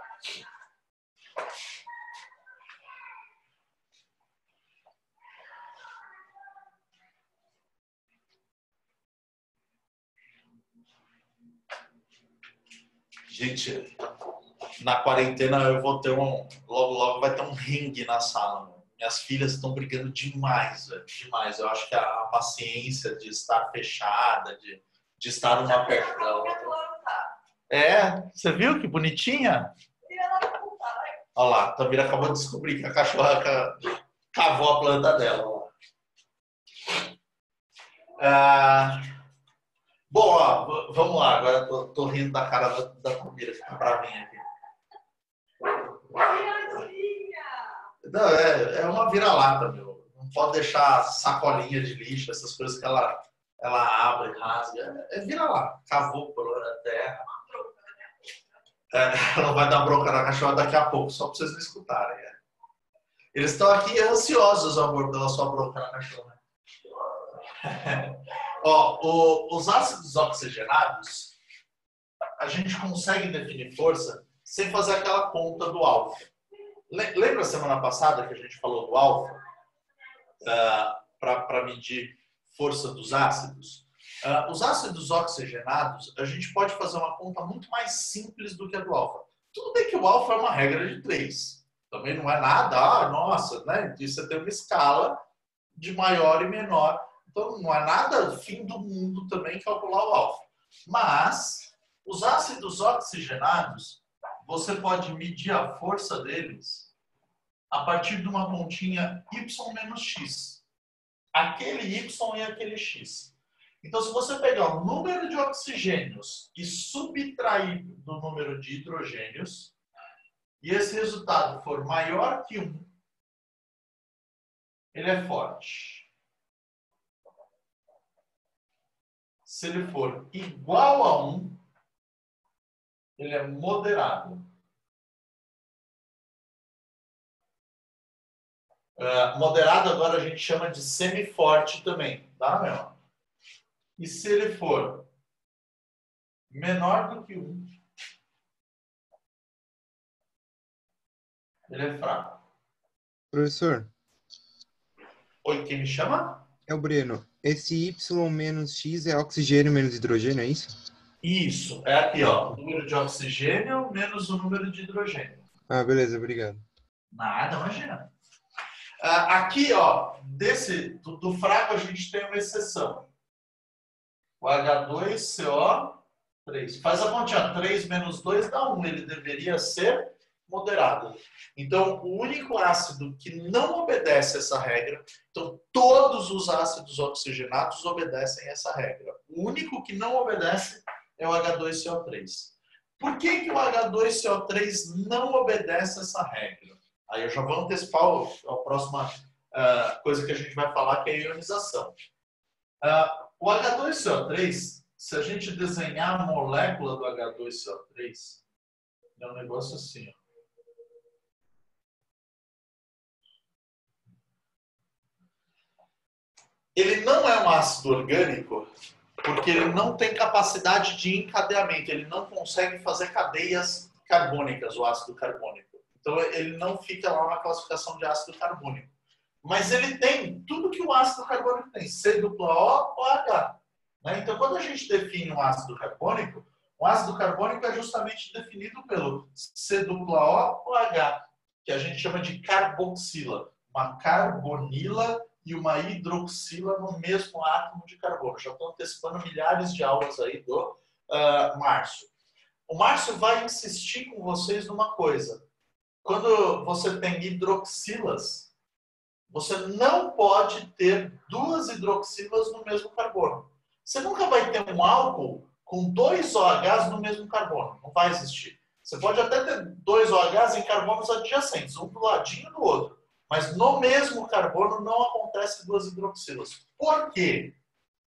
Gente, na quarentena eu vou ter um. Logo, logo vai ter um ringue na sala. Mano. Minhas filhas estão brigando demais, velho, demais. Eu acho que a, a, paciência de estar fechada, de, de estar uma perto da outra. É, você viu que bonitinha? Olha lá, a Tamira acabou de descobrir que a cachorra cavou a planta dela. Ah, bom, ó, vamos lá. Agora tô, tô rindo da cara da, da Tamira tá pra mim aqui. Não, é, é uma vira-lata, meu. Não pode deixar sacolinha de lixo, essas coisas que ela, ela abre, rasga. É, vira-lata. Cavou por terra. É, ela vai dar bronca na cachorra daqui a pouco, só para vocês não escutarem. É. Eles estão aqui ansiosos, amor, pela sua bronca na cachorra. Ó, o, os ácidos oxigenados, a gente consegue definir força sem fazer aquela conta do alfa. Lembra semana passada que a gente falou do alfa? Para medir força dos ácidos? Uh, os ácidos oxigenados, a gente pode fazer uma conta muito mais simples do que a do alfa. Tudo bem que o alfa é uma regra de três. Também não é nada, ah, nossa, né? Você tem uma escala de maior e menor. Então não é nada fim do mundo também calcular o alfa. Mas os ácidos oxigenados, você pode medir a força deles a partir de uma continha y menos x. Aquele y e aquele x. Então, se você pegar o número de oxigênios e subtrair do número de hidrogênios, e esse resultado for maior que 1, ele é forte. Se ele for igual a 1, ele é moderado. Uh, moderado agora a gente chama de semi-forte também, tá, meu? E se ele for menor do que 1, ele é fraco. Professor. Oi, quem me chama? É o Breno. Esse Y menos X é oxigênio menos hidrogênio, é isso? Isso, é aqui, ó. O número de oxigênio menos o número de hidrogênio. Ah, beleza, obrigado. Nada, imagina. Ah, aqui, ó, desse, do, do, fraco a gente tem uma exceção. O H2CO3. Faz a continha. 3 menos 2 dá 1. Ele deveria ser moderado. Então, o único ácido que não obedece essa regra, então todos os ácidos oxigenados obedecem essa regra. O único que não obedece é o H2CO3. Por que, que o H2CO3 não obedece essa regra? Aí eu já vou antecipar a próxima uh, coisa que a gente vai falar, que é a ionização. Uh, o H2CO3, se a gente desenhar a molécula do H2CO3, é um negócio assim. Ó. Ele não é um ácido orgânico porque ele não tem capacidade de encadeamento, ele não consegue fazer cadeias carbônicas, o ácido carbônico. Então ele não fica lá na classificação de ácido carbônico. Mas ele tem tudo que o ácido carbônico tem, C dupla O ou H. Né? Então quando a gente define um ácido carbônico, o ácido carbônico é justamente definido pelo C dupla O ou H, que a gente chama de carboxila. Uma carbonila e uma hidroxila no mesmo átomo de carbono. Já estou antecipando milhares de aulas aí do uh, Márcio. O Márcio vai insistir com vocês numa coisa. Quando você tem hidroxilas, você não pode ter duas hidroxilas no mesmo carbono. Você nunca vai ter um álcool com dois OHs no mesmo carbono. Não vai existir. Você pode até ter dois OHs em carbonos adjacentes, um do ladinho do outro. Mas no mesmo carbono não acontece duas hidroxilas. Por quê?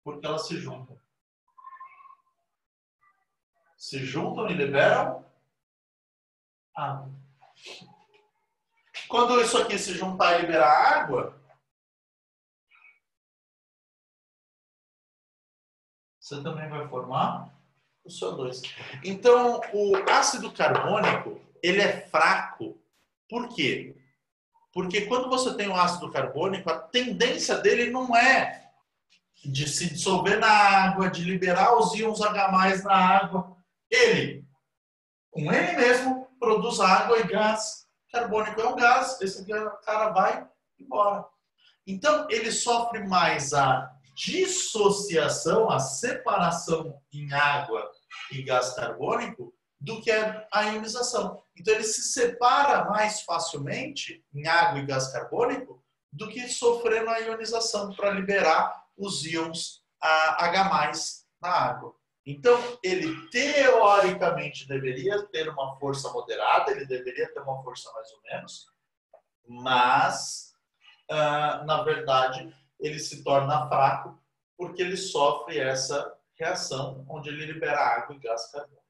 Porque elas se juntam. Se juntam e liberam água. Quando isso aqui se juntar e liberar água, você também vai formar o CO2. Então, o ácido carbônico, ele é fraco. Por quê? Porque quando você tem o ácido carbônico, a tendência dele não é de se dissolver na água, de liberar os íons H+, na água. Ele, com ele mesmo, produz água e gás. Carbônico é um gás, esse cara vai embora. Então, ele sofre mais a dissociação, a separação em água e gás carbônico do que a ionização. Então, ele se separa mais facilmente em água e gás carbônico do que sofrendo a ionização para liberar os íons H+, na água. Então, ele teoricamente deveria ter uma força moderada, ele deveria ter uma força mais ou menos, mas, uh, na verdade, ele se torna fraco porque ele sofre essa reação onde ele libera água e gás carbônico.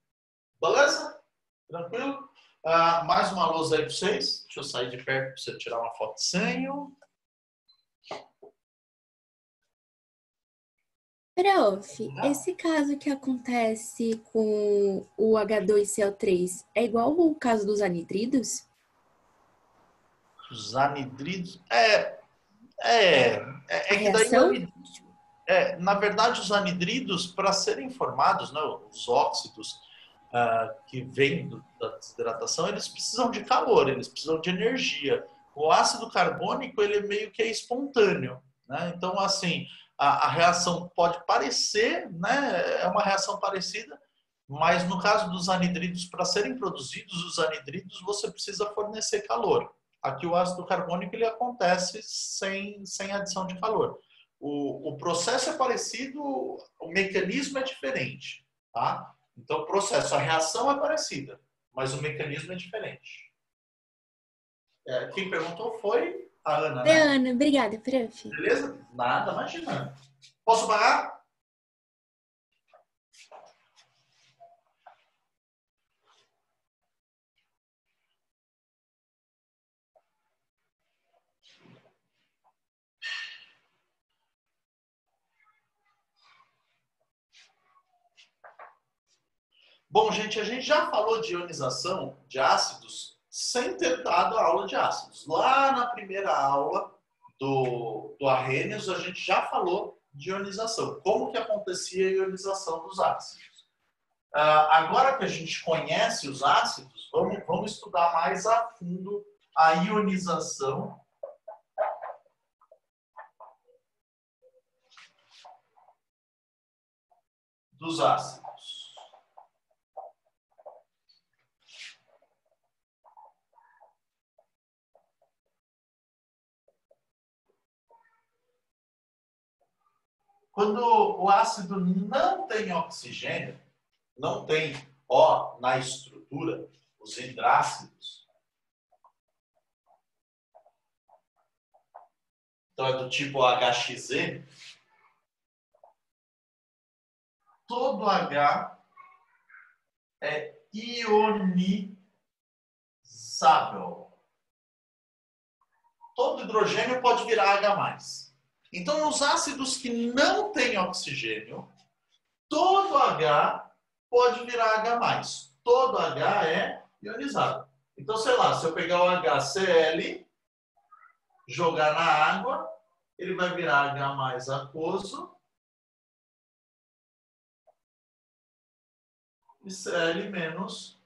Beleza? Tranquilo? Ah, mais uma luz aí para vocês. Deixa eu sair de perto para você tirar uma foto senho. Prof, esse caso que acontece com o H2CO3 é igual ao caso dos anidridos? Os anidridos. É. É. É, é que daí. É, na verdade, os anidridos, para serem formados, né, os óxidos, uh, que do, da desidratação, eles precisam de calor, eles precisam de energia. O ácido carbônico, ele meio que é espontâneo. Né? Então, assim, a, a, reação pode parecer, né, é uma reação parecida, mas no caso dos anidridos, para serem produzidos os anidridos, você precisa fornecer calor. Aqui o ácido carbônico ele acontece sem, sem adição de calor. O, o processo é parecido, o mecanismo é diferente. Tá? Então, o processo, a reação é parecida, mas o mecanismo é diferente. É, quem perguntou foi a Ana. Né? Ana, obrigada, prof. Beleza? Nada, imagina. Posso pagar? Bom, gente, a gente já falou de ionização de ácidos sem ter dado a aula de ácidos. Lá na primeira aula do, do Arrhenius, a gente já falou de ionização. Como que acontecia a ionização dos ácidos. Uh, agora que a gente conhece os ácidos, vamos, vamos estudar mais a fundo a ionização dos ácidos. Quando o ácido não tem oxigênio, não tem O na estrutura, os hidrácidos, então é do tipo HXZ, todo H é ionizável. Todo hidrogênio pode virar H+. Então, os ácidos que não têm oxigênio, todo H pode virar H+. Todo H é ionizado. Então, sei lá, se eu pegar o HCl, jogar na água, ele vai virar H mais aquoso. E Cl menos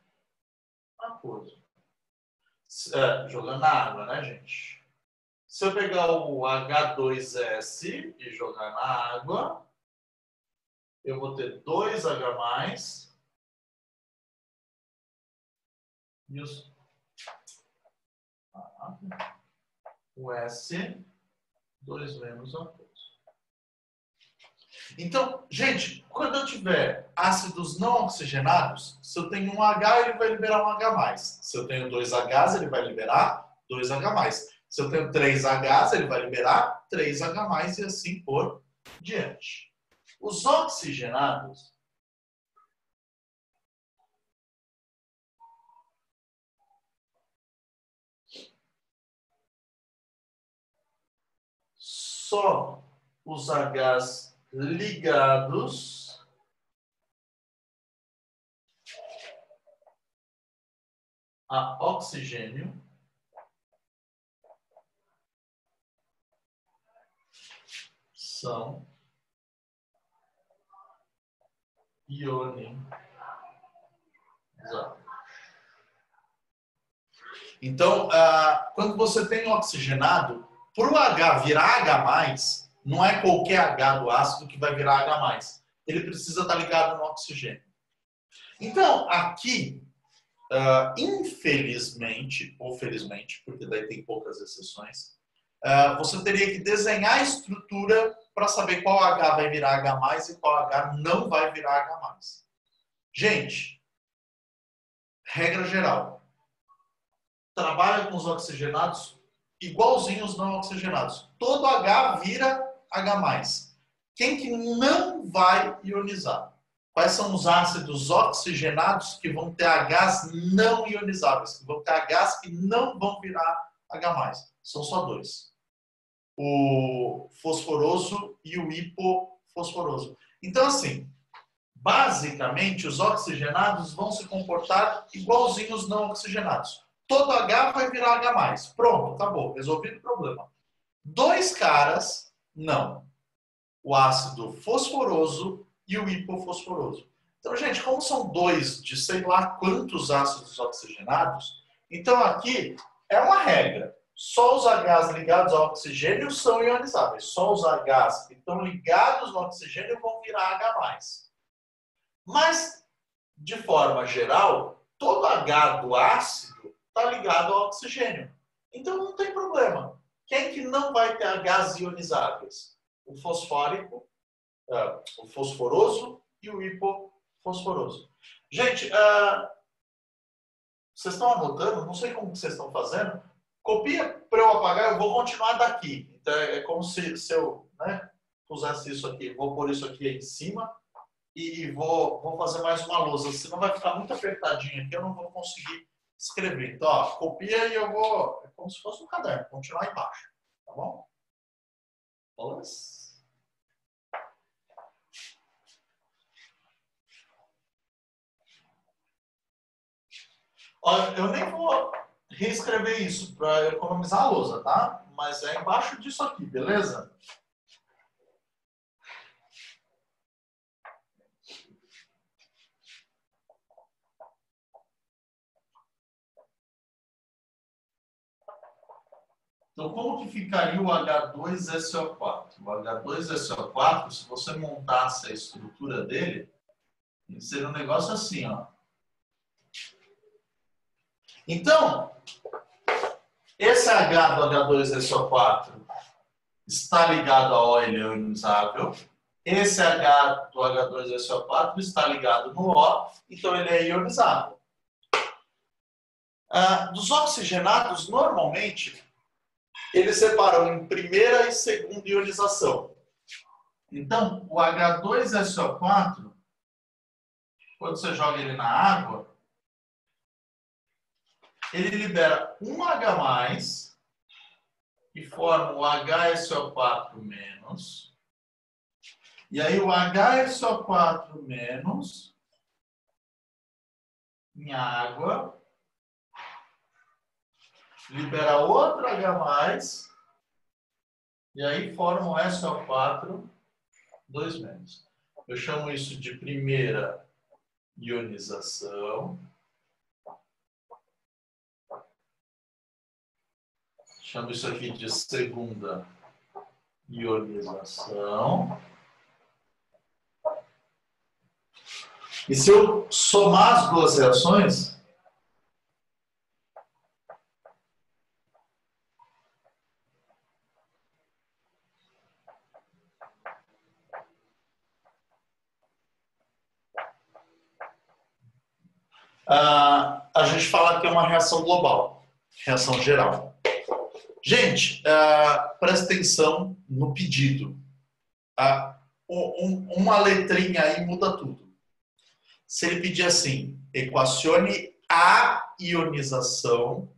aquoso. É, jogando na água, né, gente? Se eu pegar o H2S e jogar na água, eu vou ter 2H+, e os, o S, 2 menos A. Então, gente, quando eu tiver ácidos não oxigenados, se eu tenho um H, ele vai liberar um H+. Se eu tenho dois Hs, ele vai liberar 2H+. Se eu tenho 3 Hs, ele vai liberar 3H+, e assim por diante. Os oxigenados só os Hs ligados a oxigênio são ionizados. Então, ah, quando você tem oxigenado, para o H virar H+, não é qualquer H do ácido que vai virar H+. Ele precisa estar ligado no oxigênio. Então, aqui, uh, infelizmente, ou felizmente, porque daí tem poucas exceções, você teria que desenhar a estrutura para saber qual H vai virar H+, e qual H não vai virar H+. Gente, regra geral, trabalha com os oxigenados igualzinho os não oxigenados. Todo H vira H+. Quem que não vai ionizar? Quais são os ácidos oxigenados que vão ter Hs não ionizáveis, que vão ter Hs que não vão virar H+. São só dois. O fosforoso e o hipofosforoso. Então, assim, basicamente, os oxigenados vão se comportar igualzinho os não oxigenados todo H vai virar H+. Pronto, acabou, resolvido o problema. Dois caras, não. O ácido fosforoso e o hipofosforoso. Então, gente, como são dois de sei lá quantos ácidos oxigenados, então aqui é uma regra. Só os Hs ligados ao oxigênio são ionizáveis. Só os Hs que estão ligados no oxigênio vão virar H+. Mas, de forma geral, todo H do ácido está ligado ao oxigênio. Então não tem problema. Quem que não vai ter gases ionizáveis? O fosfórico, uh, o fosforoso e o hipofosforoso. Gente, uh, vocês estão anotando? Não sei como vocês estão fazendo. Copia para eu apagar, eu vou continuar daqui. Então é como se, se eu né, pusesse isso aqui, vou pôr isso aqui em cima e vou, vou fazer mais uma lousa. Senão vai ficar muito apertadinho aqui, eu não vou conseguir escrever. Então, ó, copia e eu vou. É como se fosse um caderno, continuar embaixo. Tá bom? Plus. Olha, eu nem vou reescrever isso para economizar a lousa, tá? Mas é embaixo disso aqui, beleza? Então, como que ficaria o H2SO4? O H2SO4, se você montasse a estrutura dele, seria um negócio assim, ó. Então, esse H do H2SO4 está ligado ao óleo ionizável. Esse H do H2SO4 está ligado no O, então ele é ionizável. Ah, dos oxigenados, normalmente, eles separam em primeira e segunda ionização. Então, o H2SO4, quando você joga ele na água, ele libera um H+, e forma o HSO4 menos. E aí o HSO4 menos em água libera outra H+, e aí forma o SO4, 2 menos. Eu chamo isso de primeira ionização. Chamo isso aqui de segunda ionização. E se eu somar as duas reações, Uh, a gente fala que é uma reação global, reação geral. Gente, uh, presta atenção no pedido. Uh, um, uma letrinha aí muda tudo. Se ele pedir assim, equacione a ionização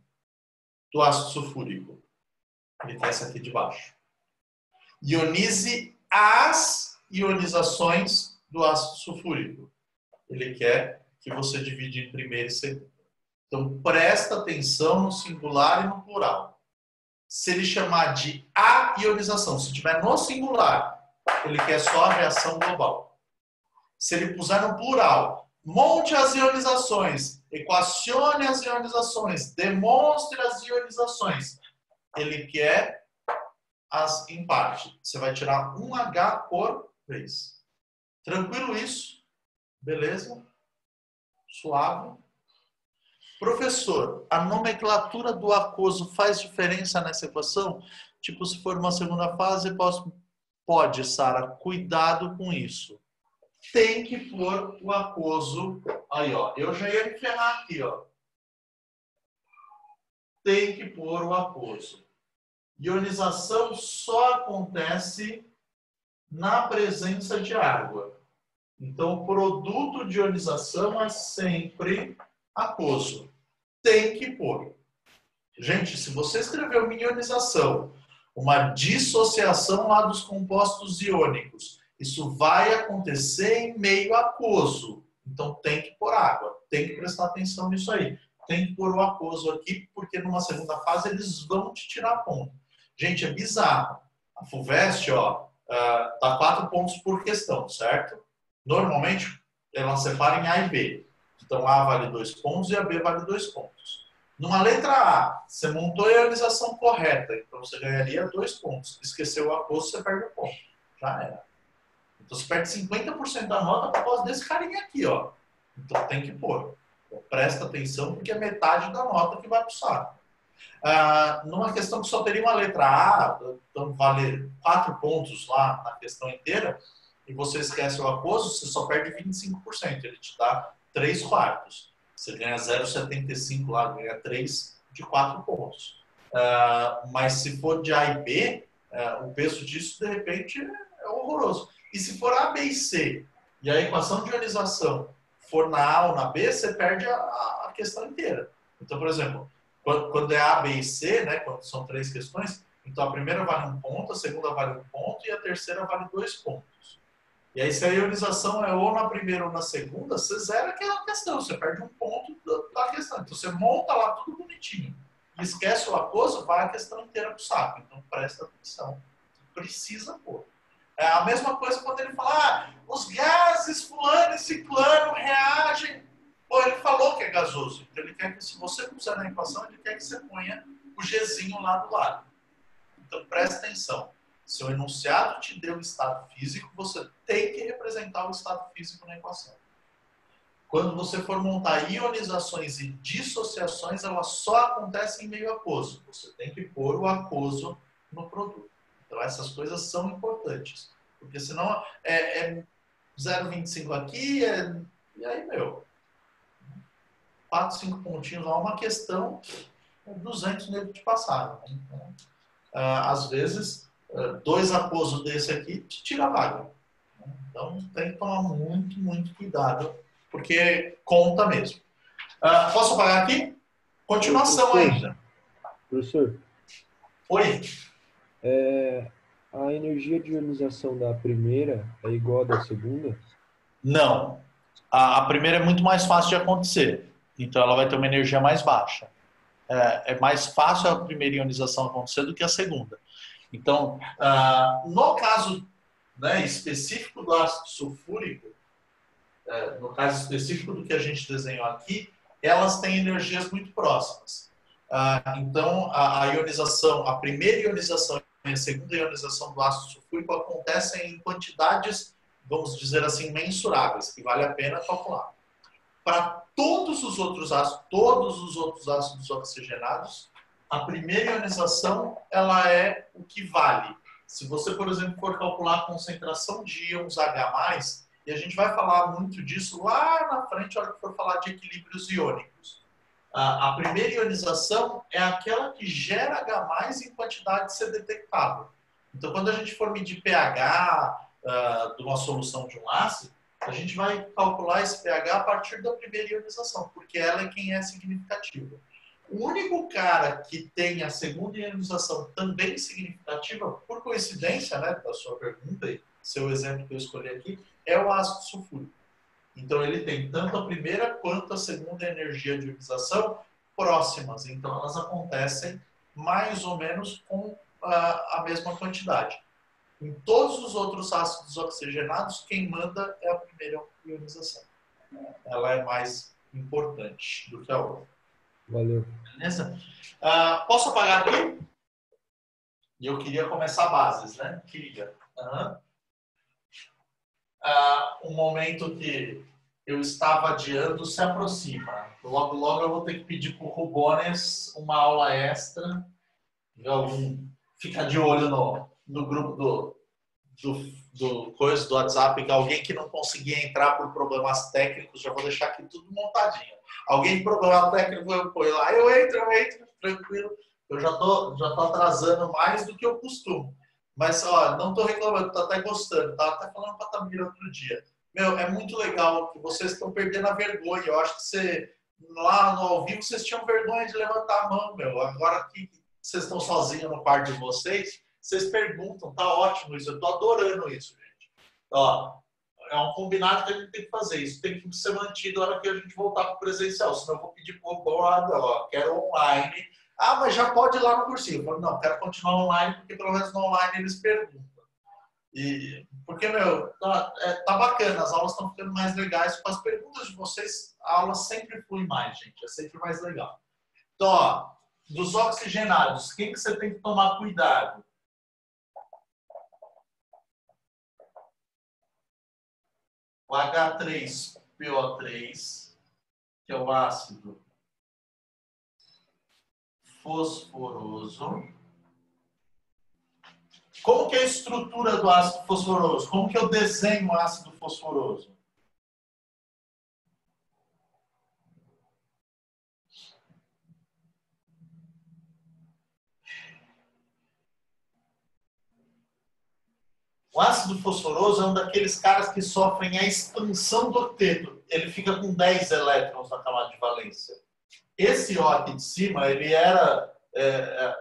do ácido sulfúrico. Ele tem essa aqui de baixo. Ionize as ionizações do ácido sulfúrico. Ele quer que você divide em primeira e segunda. Então, presta atenção no singular e no plural. Se ele chamar de a ionização, se tiver no singular, ele quer só a reação global. Se ele puser no plural, monte as ionizações, equacione as ionizações, demonstre as ionizações, ele quer as em parte. Você vai tirar um H por vez. Tranquilo isso? Beleza? suave. Professor, a nomenclatura do aquoso faz diferença nessa equação? Tipo, se for uma segunda fase, posso... pode, Sara, cuidado com isso. Tem que pôr o aquoso. Aí, ó. Eu já ia me ferrar aqui, ó. Tem que pôr o aquoso. Ionização só acontece na presença de água. Então, o produto de ionização é sempre aquoso. Tem que pôr. Gente, se você escreveu uma ionização, uma dissociação lá dos compostos iônicos, isso vai acontecer em meio aquoso. Então, tem que pôr água. Tem que prestar atenção nisso aí. Tem que pôr o aquoso aqui, porque numa segunda fase eles vão te tirar ponto. Gente, é bizarro. A FUVEST, ó, dá quatro pontos por questão, certo? Normalmente, ela separa em A e B. Então, A vale dois pontos e a B vale dois pontos. Numa letra A, você montou a ionização correta, então você ganharia dois pontos. Esqueceu o aposto, você perde o ponto. Já era. Então, você perde 50% da nota por causa desse carinha aqui, ó. Então, tem que pôr. Então, presta atenção, porque é metade da nota que vai para o saco. Ah, numa questão que só teria uma letra A, então vale quatro pontos lá na questão inteira, e você esquece o aquoso, você só perde 25%. Ele te dá 3 quartos. Você ganha 0,75 lá, ganha 3 de 4 pontos. Uh, mas se for de A e B, uh, o peso disso, de repente, é horroroso. E se for A, B e C, e a equação de ionização for na A ou na B, você perde a, a questão inteira. Então, por exemplo, quando, quando, é A, B e C, né, quando são três questões, então a primeira vale um ponto, a segunda vale um ponto e a terceira vale dois pontos. E aí, se a ionização é ou na primeira ou na segunda, você zera aquela questão, você perde um ponto da questão. Então, você monta lá tudo bonitinho. E esquece o aquoso, vai a questão inteira pro saco. Então, presta atenção. Precisa pôr. É a mesma coisa quando ele fala, ah, os gases fulano e ciclano reagem. Pô, ele falou que é gasoso. Então, ele quer que, se você puser na equação, ele quer que você ponha o Gzinho lá do lado. Então, presta atenção. Se o enunciado te deu o estado físico, você tem que representar o estado físico na equação. Quando você for montar ionizações e dissociações, elas só acontecem em meio aquoso. Você tem que pôr o aquoso no produto. Então, essas coisas são importantes. Porque senão é, é 0,25 aqui, é, e aí, meu, 4, 5 pontinhos lá, uma questão, 200 negros te passaram. Né? Então, ah, às vezes, dois aquosos desse aqui, te tira a vaga. Então tem que tomar muito, muito cuidado, porque conta mesmo. Uh, posso apagar aqui? Continuação professor, ainda. Professor. Oi. É, a energia de ionização da primeira é igual à da segunda? Não. A, a primeira é muito mais fácil de acontecer. Então ela vai ter uma energia mais baixa. é, é mais fácil a primeira ionização acontecer do que a segunda. Então, ah, no caso né, específico do ácido sulfúrico, é, no caso específico do que a gente desenhou aqui, elas têm energias muito próximas. Ah, então, a, a, ionização, a primeira ionização e a segunda ionização do ácido sulfúrico acontecem em quantidades, vamos dizer assim, mensuráveis, que vale a pena calcular. Para todos os outros ácidos, todos os outros ácidos oxigenados, a primeira ionização ela é o que vale. Se você, por exemplo, for calcular a concentração de íons H+, e a gente vai falar muito disso lá na frente, na hora que for falar de equilíbrios iônicos. A, primeira ionização é aquela que gera H+, em quantidade de ser detectável. Então, quando a gente for medir pH uh, de uma solução de um ácido, a gente vai calcular esse pH a partir da primeira ionização, porque ela é quem é significativa. O único cara que tem a segunda ionização também significativa, por coincidência, né, da sua pergunta, seu exemplo que eu escolhi aqui, é o ácido sulfúrico. Então ele tem tanto a primeira quanto a segunda energia de ionização próximas. Então elas acontecem mais ou menos com a, a mesma quantidade. Em todos os outros ácidos oxigenados, quem manda é a primeira ionização. Ela é mais importante do que a outra. Valeu. Beleza? Uh, posso apagar aqui? Eu queria começar bases, né? Queria. Uhum uh, um momento que eu estava adiando se aproxima. Logo, logo eu vou ter que pedir para o Rubones uma aula extra. Algum, fica de olho no, no grupo do, do, do coisa do WhatsApp, que alguém que não conseguia entrar por problemas técnicos, já vou deixar aqui tudo montadinho. Alguém problema técnico, eu lá, eu entro, eu entro, tranquilo. Eu já tô, já tô atrasando mais do que eu costumo. Mas, ó, não estou reclamando, tô até gostando. Tava até falando para a Tamira outro dia. Meu, é muito legal que vocês estão perdendo a vergonha. Eu acho que você, lá no ao vivo, vocês tinham vergonha de levantar a mão, meu. Agora que vocês estão sozinhos no quarto de vocês, vocês perguntam. Tá ótimo isso. Eu tô adorando isso, gente. Ó, é um combinado que a gente tem que fazer. Isso tem que ser mantido na hora que a gente voltar para o presencial. Senão eu vou pedir para o quero online ah, mas já pode ir lá no cursinho. Eu falo, não, quero continuar online, porque pelo menos no online eles perguntam. E, porque, meu, tá, é, tá bacana, as aulas estão ficando mais legais. Com as perguntas de vocês, a aula sempre flui mais, gente. É sempre mais legal. Então, ó, dos oxigenados, quem que você tem que tomar cuidado? O H3PO3, que é o ácido fosforoso. Como que é a estrutura do ácido fosforoso? Como que eu desenho o ácido fosforoso? O ácido fosforoso é um daqueles caras que sofrem a expansão do octeto. Ele fica com 10 elétrons na camada de valência. Esse O aqui de cima, ele era. É, é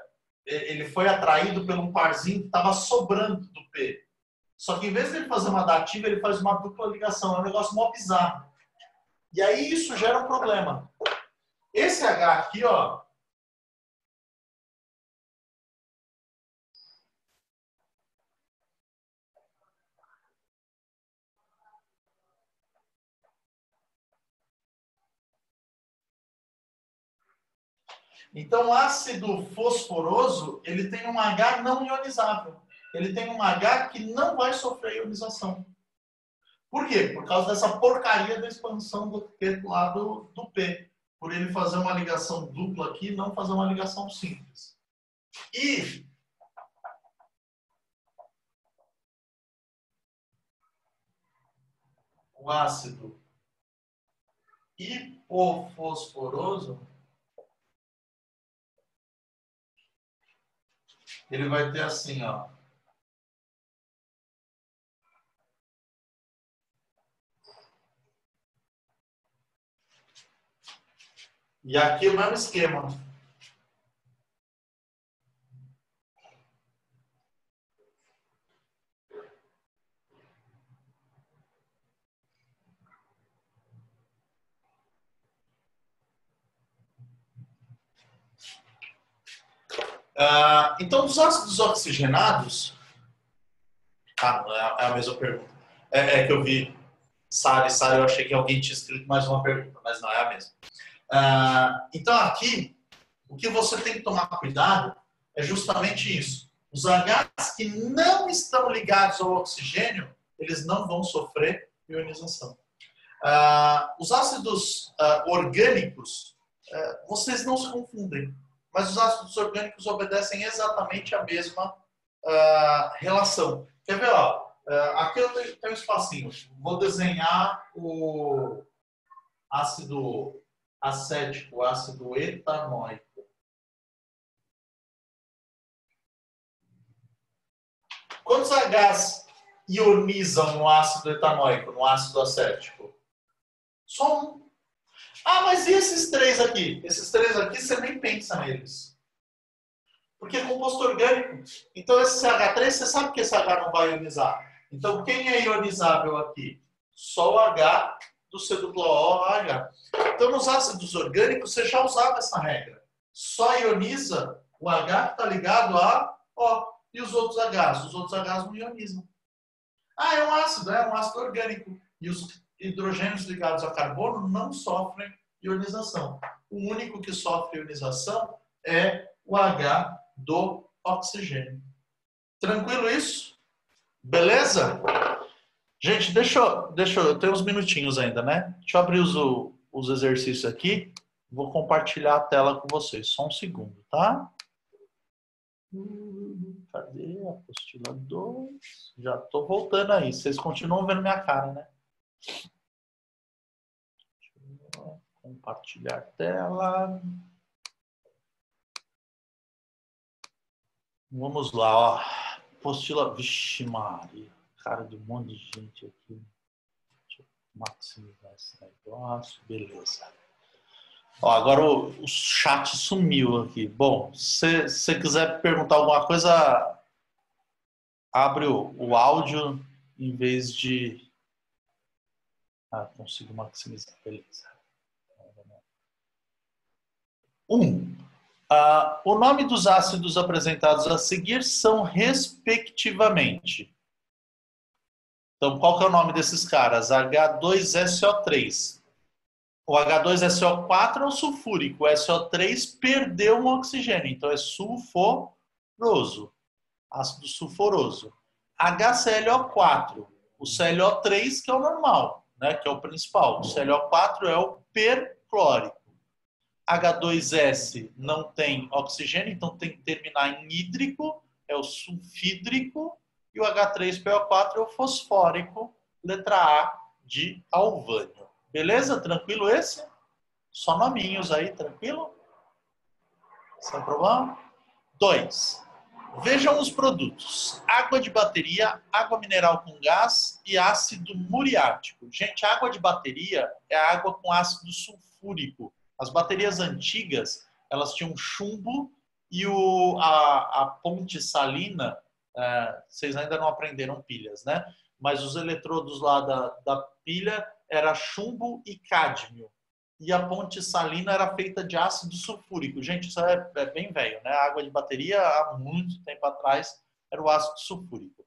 ele foi atraído por um parzinho que estava sobrando do P. Só que em vez de ele fazer uma dativa, ele faz uma dupla ligação. É um negócio mó bizarro. E aí isso gera um problema. Esse H aqui, ó, Então, o ácido fosforoso, ele tem um H não ionizável. Ele tem um H que não vai sofrer ionização. Por quê? Por causa dessa porcaria da expansão do lado do P. Por ele fazer uma ligação dupla aqui não fazer uma ligação simples. E o ácido hipofosforoso ele vai ter assim, ó. E aqui o mesmo esquema. Ah, então, os ácidos oxigenados. Ah, não, é é a mesma pergunta. É, é que eu vi Sara e Sara, eu achei que alguém tinha escrito mais uma pergunta, mas não é a mesma. Ah, então, aqui, o que você tem que tomar cuidado é justamente isso. Os Hs que não estão ligados ao oxigênio, eles não vão sofrer ionização. Ah, os ácidos orgânicos, ah, vocês não se confundem, mas os ácidos orgânicos obedecem exatamente a mesma ah, relação. Quer ver? Ó, ah, aqui eu tenho, tenho um espacinho. Vou desenhar o ácido acético, ácido etanóico. Quantos Hs ionizam no ácido etanóico, no ácido acético? Só um. Ah, mas e esses três aqui? Esses três aqui você nem pensa neles. Porque é composto orgânico. Então esse CH3, você sabe que esse H não vai ionizar. Então quem é ionizável aqui? Só o H do C duplo O, H. Então nos ácidos orgânicos você já usava essa regra. Só ioniza o H que está ligado a O. E os outros Hs? Os outros Hs não ionizam. Ah, é um ácido, é um ácido orgânico. E os hidrogênios ligados a carbono não sofrem ionização. O único que sofre ionização é o H do oxigênio. Tranquilo isso? Beleza? Gente, deixa eu, deixa eu, eu uns minutinhos ainda, né? Deixa eu abrir os, os exercícios aqui. Vou compartilhar a tela com vocês. Só um segundo, tá? Cadê a apostila 2? Já estou voltando aí. Vocês continuam vendo minha cara, né? Compartilhar tela. Vamos lá, ó. Apostila. Vixe, Maria. Cara de um monte de gente aqui. Deixa eu maximizar esse negócio. Beleza. Ó, agora o, o, chat sumiu aqui. Bom, se você quiser perguntar alguma coisa, abre o, o áudio em vez de. Ah, consigo maximizar. Beleza. Um. Uh, o nome dos ácidos apresentados a seguir são respectivamente. Então, qual que é o nome desses caras? H2SO3. O H2SO4 é o sulfúrico, o SO3 perdeu um oxigênio, então é sulforoso, ácido sulforoso. HClO4, o ClO3 que é o normal, né, que é o principal. O ClO4 é o perclórico. H2S não tem oxigênio, então tem que terminar em hídrico, é o sulfídrico, e o H3PO4 é o fosfórico, letra A de alvânio. Beleza? Tranquilo esse? Só nominhos aí, tranquilo? Sem problema? Dois. Vejam os produtos: água de bateria, água mineral com gás e ácido muriático. Gente, água de bateria é água com ácido sulfúrico. As baterias antigas, elas tinham chumbo e o, a, a ponte salina, é, vocês ainda não aprenderam pilhas, né? Mas os eletrodos lá da, da pilha era chumbo e cádmio. E a ponte salina era feita de ácido sulfúrico. Gente, isso é, é bem velho, né? A água de bateria, há muito tempo atrás, era o ácido sulfúrico.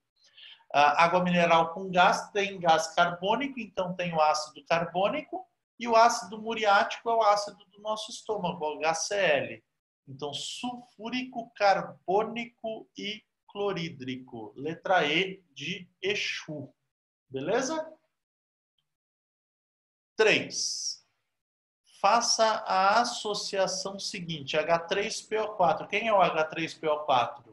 A água mineral com gás tem gás carbônico, então tem o ácido carbônico. E o ácido muriático é o ácido do nosso estômago, o HCl. Então, sulfúrico, carbônico e clorídrico. Letra E de Exu. Beleza? 3. Faça a associação seguinte: H3PO4. Quem é o H3PO4?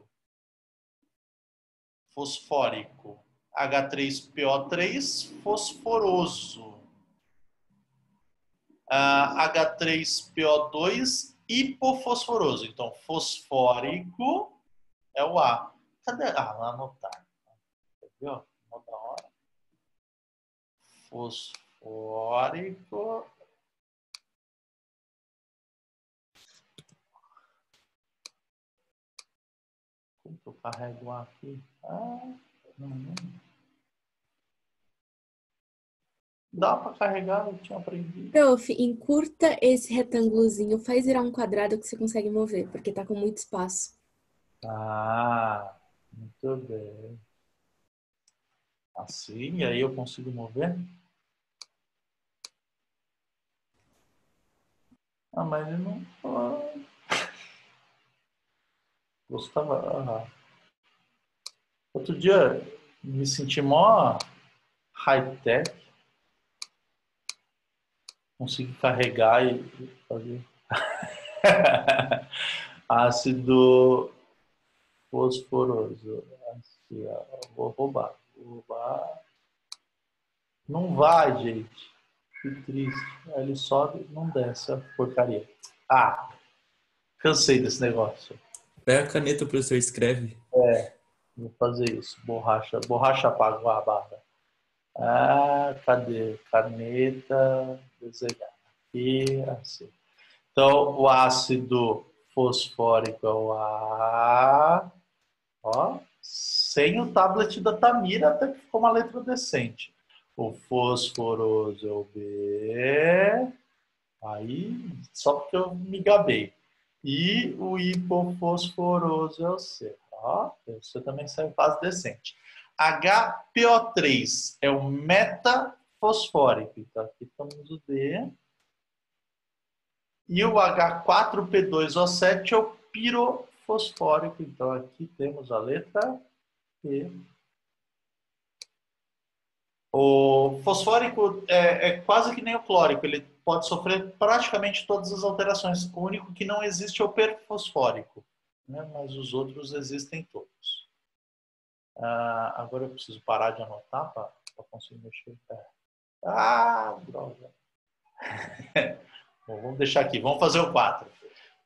Fosfórico. H3PO3, fosforoso uh, H3PO2 hipofosforoso. Então, fosfórico é o A. Cadê? Ah, vou anotar. Entendeu? Hora. Fosfórico. Como que eu carrego aqui? Ah, não, não. Dá para carregar, eu tinha aprendido. Prof, encurta esse retângulozinho, faz virar um quadrado que você consegue mover, porque tá com muito espaço. Ah, muito bem. Assim, e aí eu consigo mover? Ah, mas ele não. Ah. Gostava. Outro dia me senti mó high-tech. Consegui carregar e fazer. Ácido fosforoso. Ó. Vou roubar. Vou roubar. Não vai, gente. Que triste. Aí ele sobe, não desce a porcaria. Ah, cansei desse negócio. Pega a caneta, professor, escreve. É, vou fazer isso. Borracha, borracha apaga a barra. Ah, cadê? Caneta, desenhar. Aqui, assim. Então, o ácido fosfórico é o A. Ó, sem o tablet da Tamira, até que ficou uma letra decente. O fosforoso é o B. Aí, só porque eu me gabei. E o hipofosforoso é o C. Ó, você também saiu quase decente. HPO3 é o metafosfórico. Então, aqui temos o D. E o H4P2O7 é o pirofosfórico. Então, aqui temos a letra P. O fosfórico é, é, quase que nem o clórico, ele pode sofrer praticamente todas as alterações. O único que não existe é o perfosfórico, né? mas os outros existem todos. Ah, agora eu preciso parar de anotar para conseguir mexer. É. Ah, droga. Bom, vamos deixar aqui, vamos fazer o 4.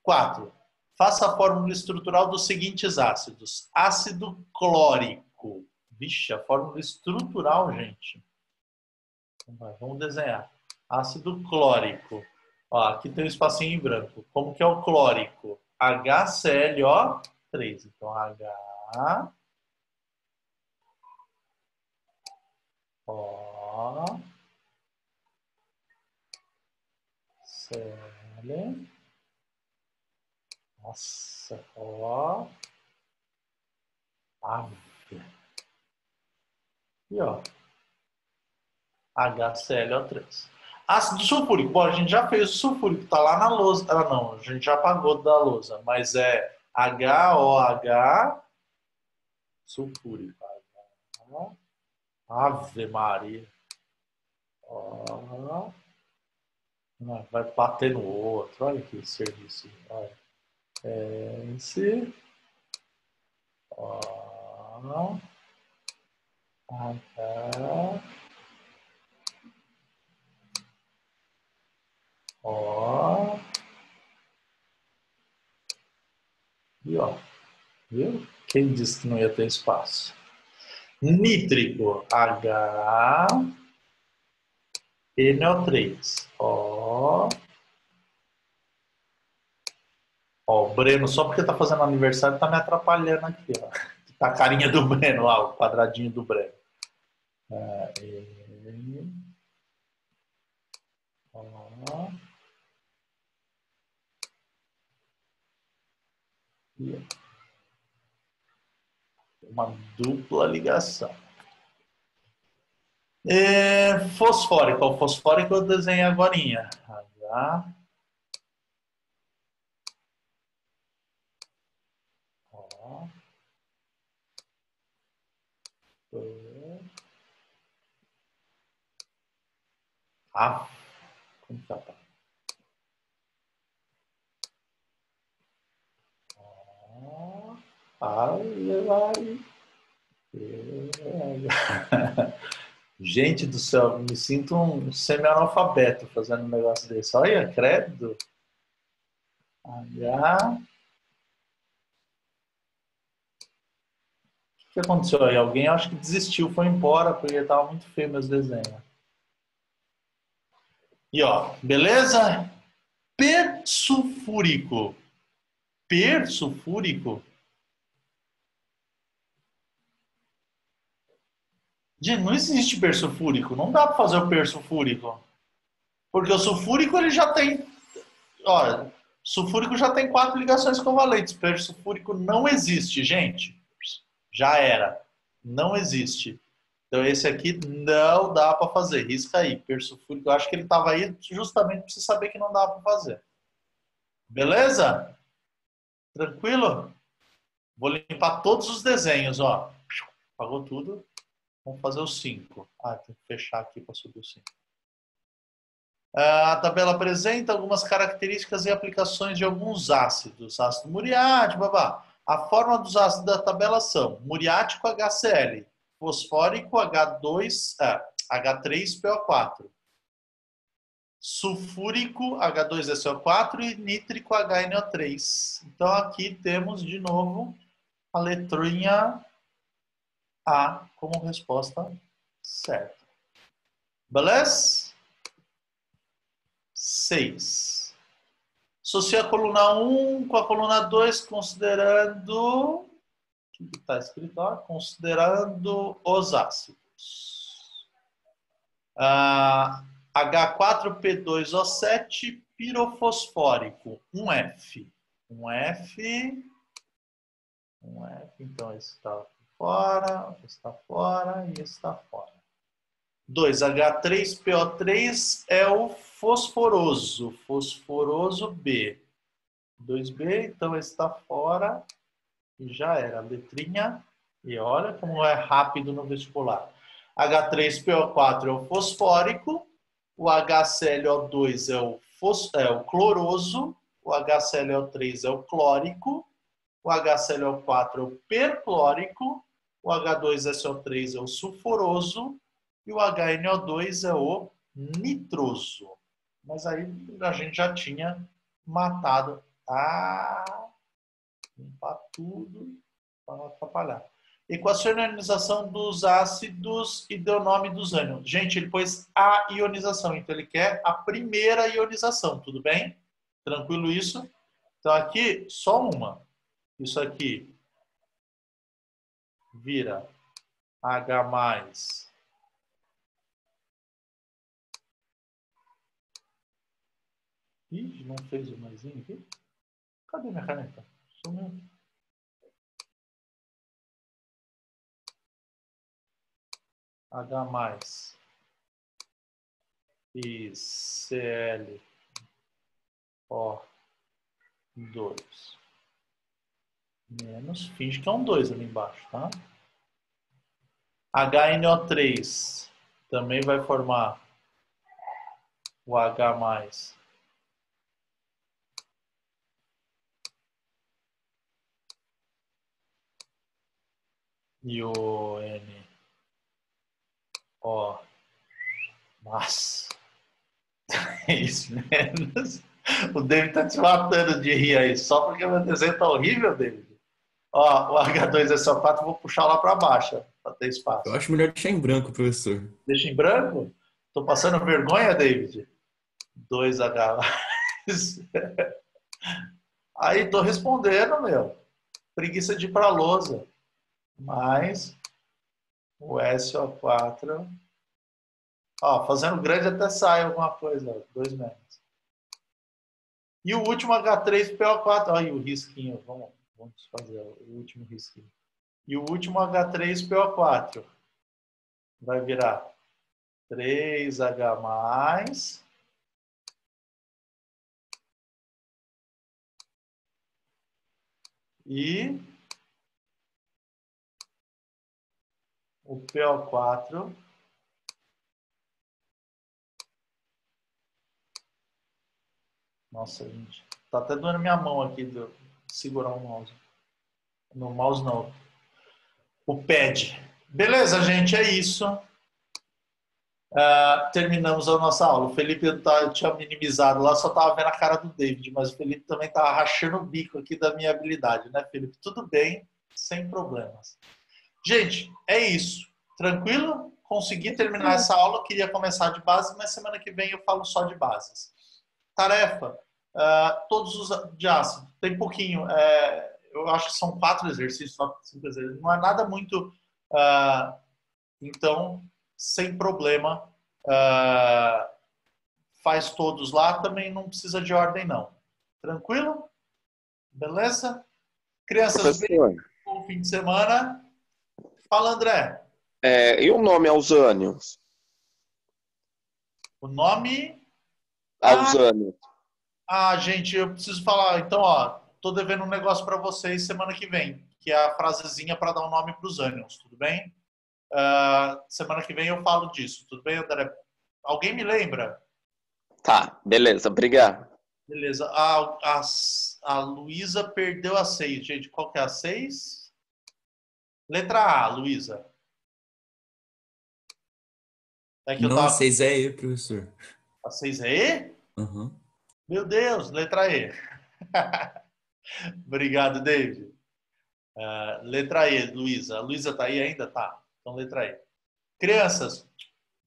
4. Faça a fórmula estrutural dos seguintes ácidos: ácido clórico Vixe, a fórmula estrutural, gente. Vamos desenhar. Ácido clórico. Ó, aqui tem um espacinho em branco. Como que é o clórico? HClO3. Então, H... O... Cl... Nossa, ó... Ave. E ó, HClO3. Ácido sulfúrico. Bom, a gente já fez o sulfúrico, tá lá na lousa. Ah, não, a gente já apagou da lousa, mas é HOH sulfúrico. Ave Maria. Ó. Vai bater no outro. Olha que serviço. Olha. Esse. Ó. H. Ó. E ó. Viu? Quem disse que não ia ter espaço? Nítrico. H. NO3. Ó. Ó, o Breno, só porque tá fazendo aniversário, tá me atrapalhando aqui, ó. Tá a carinha do Breno lá, o quadradinho do Breno. É, e... Uma dupla ligação. É, fosfórico. O fosfórico eu desenhei agora. H. Ó. Ah, como tá? Ai, ai. Gente do céu, me sinto um semi-analfabeto fazendo um negócio desse. Olha, crédito. H. O que aconteceu aí? Alguém acho que desistiu, foi embora, porque estava muito feio meus desenhos. E ó, beleza? Persulfúrico. Persulfúrico. Gente, não existe persulfúrico. Não dá para fazer o persulfúrico. Porque o sulfúrico ele já tem. Olha, Sulfúrico já tem quatro ligações covalentes. Persulfúrico não existe, gente. Já era. Não existe. Então esse aqui não dá para fazer. Risca aí. Persulfúrico, eu acho que ele estava aí justamente para você saber que não dá para fazer. Beleza? Tranquilo? Vou limpar todos os desenhos, ó. Apagou tudo. Vamos fazer os cinco. Ah, tem que fechar aqui para subir os cinco. A tabela apresenta algumas características e aplicações de alguns ácidos. Ácido muriático, babá. A forma dos ácidos da tabela são muriático HCl, fosfórico H2, é, H3PO4, sulfúrico H2SO4 e nítrico HNO3. Então aqui temos de novo a letrinha A como resposta certa. Beleza? 6. Associa a coluna 1 com a coluna 2, considerando. Que está escrito? Ó, considerando os ácidos. Ah, H4P2O7 pirofosfórico, 1F. 1F. 1F, então esse está fora, esse está fora e esse está fora. 2H3PO3 é o fosforoso, fosforoso B. 2B, então esse está fora e já era. Letrinha, e olha como é rápido no vestibular. H3PO4 é o fosfórico, o HClO2 é o, fos, é o cloroso, o HClO3 é o clórico, o HClO4 é o perclórico, o H2SO3 é o sulfuroso e o HNO2 é o nitroso. Mas aí a gente já tinha matado. Ah, limpar tudo para atrapalhar. Equacionalização dos ácidos e deu nome dos ânions. Gente, ele pôs a ionização, então ele quer a primeira ionização, tudo bem? Tranquilo isso? Então aqui, só uma. Isso aqui vira H+, Ih, não fez o maisinho aqui? Cadê minha caneta? Sumiu. H mais. E Cl O 2 menos, finge que é um 2 ali embaixo, tá? HNO3 também vai formar o H mais. E o N Ó. Nossa. É isso menos. O David tá te matando de rir aí, só porque meu desenho tá horrível, David. Ó, o H2SO4 vou puxar lá para baixo, para ter espaço. Eu acho melhor deixar em branco, professor. Deixa em branco? Tô passando vergonha, David? 2H. Aí tô respondendo, meu. Preguiça de ir pra lousa. Mas o SO4. Ó, fazendo grande até sai alguma coisa, dois metros. E o último H3PO4, olha aí o risquinho, vamos, vamos fazer o último risquinho. E o último H3PO4 vai virar 3H+, e o PO4 Nossa, gente. Tá até doendo minha mão aqui de segurar o mouse. No mouse não. O pad. Beleza, gente, é isso. Uh, terminamos a nossa aula. O Felipe tá, tinha minimizado lá, só tava vendo a cara do David, mas o Felipe também tava rachando o bico aqui da minha habilidade, né, Felipe? Tudo bem, sem problemas. Gente, é isso. Tranquilo? Consegui terminar essa aula. Queria começar de base, mas semana que vem eu falo só de bases. Tarefa: uh, todos os de ácido. Tem pouquinho. É, eu acho que são quatro exercícios, cinco exercícios. Não é nada muito. Uh, então, sem problema. Uh, faz todos lá. Também não precisa de ordem, não. Tranquilo? Beleza? Crianças, Professor, bom fim de semana. Fala, André. é, e o nome Ausânios? O nome. Ausânios. Ah, gente, eu preciso falar. Então, ó, tô devendo um negócio para vocês semana que vem, que é a frasezinha para dar um nome para os ânions, tudo bem? Ah, semana que vem eu falo disso, tudo bem, André? Alguém me lembra? Tá, beleza, obrigado. Beleza. A, a, a Luísa perdeu a seis, gente. Qual que é a seis? Letra A, Luísa. É que eu Não, tava... vocês é E, professor. A seis é E? Aham. Meu Deus, letra E. Obrigado, David. Ah, letra E, Luísa. A Luísa tá aí ainda? Tá. Então, letra E. Crianças,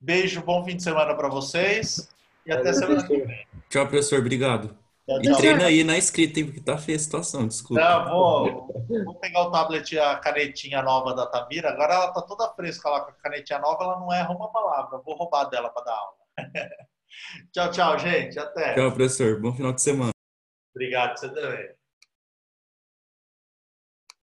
beijo, bom fim de semana para vocês. E até semana que vem. Tchau, professor. Obrigado. Tchau, E tchau. treina aí na escrita, hein? Porque tá feia a situação, desculpa. Não, vou, vou pegar o tablet e a canetinha nova da Tamira. Agora ela tá toda fresca lá com a canetinha nova, ela não erra uma palavra. Vou roubar dela para dar aula. tchau, tchau, gente. Até. Tchau, professor. Bom final de semana. Obrigado, você também.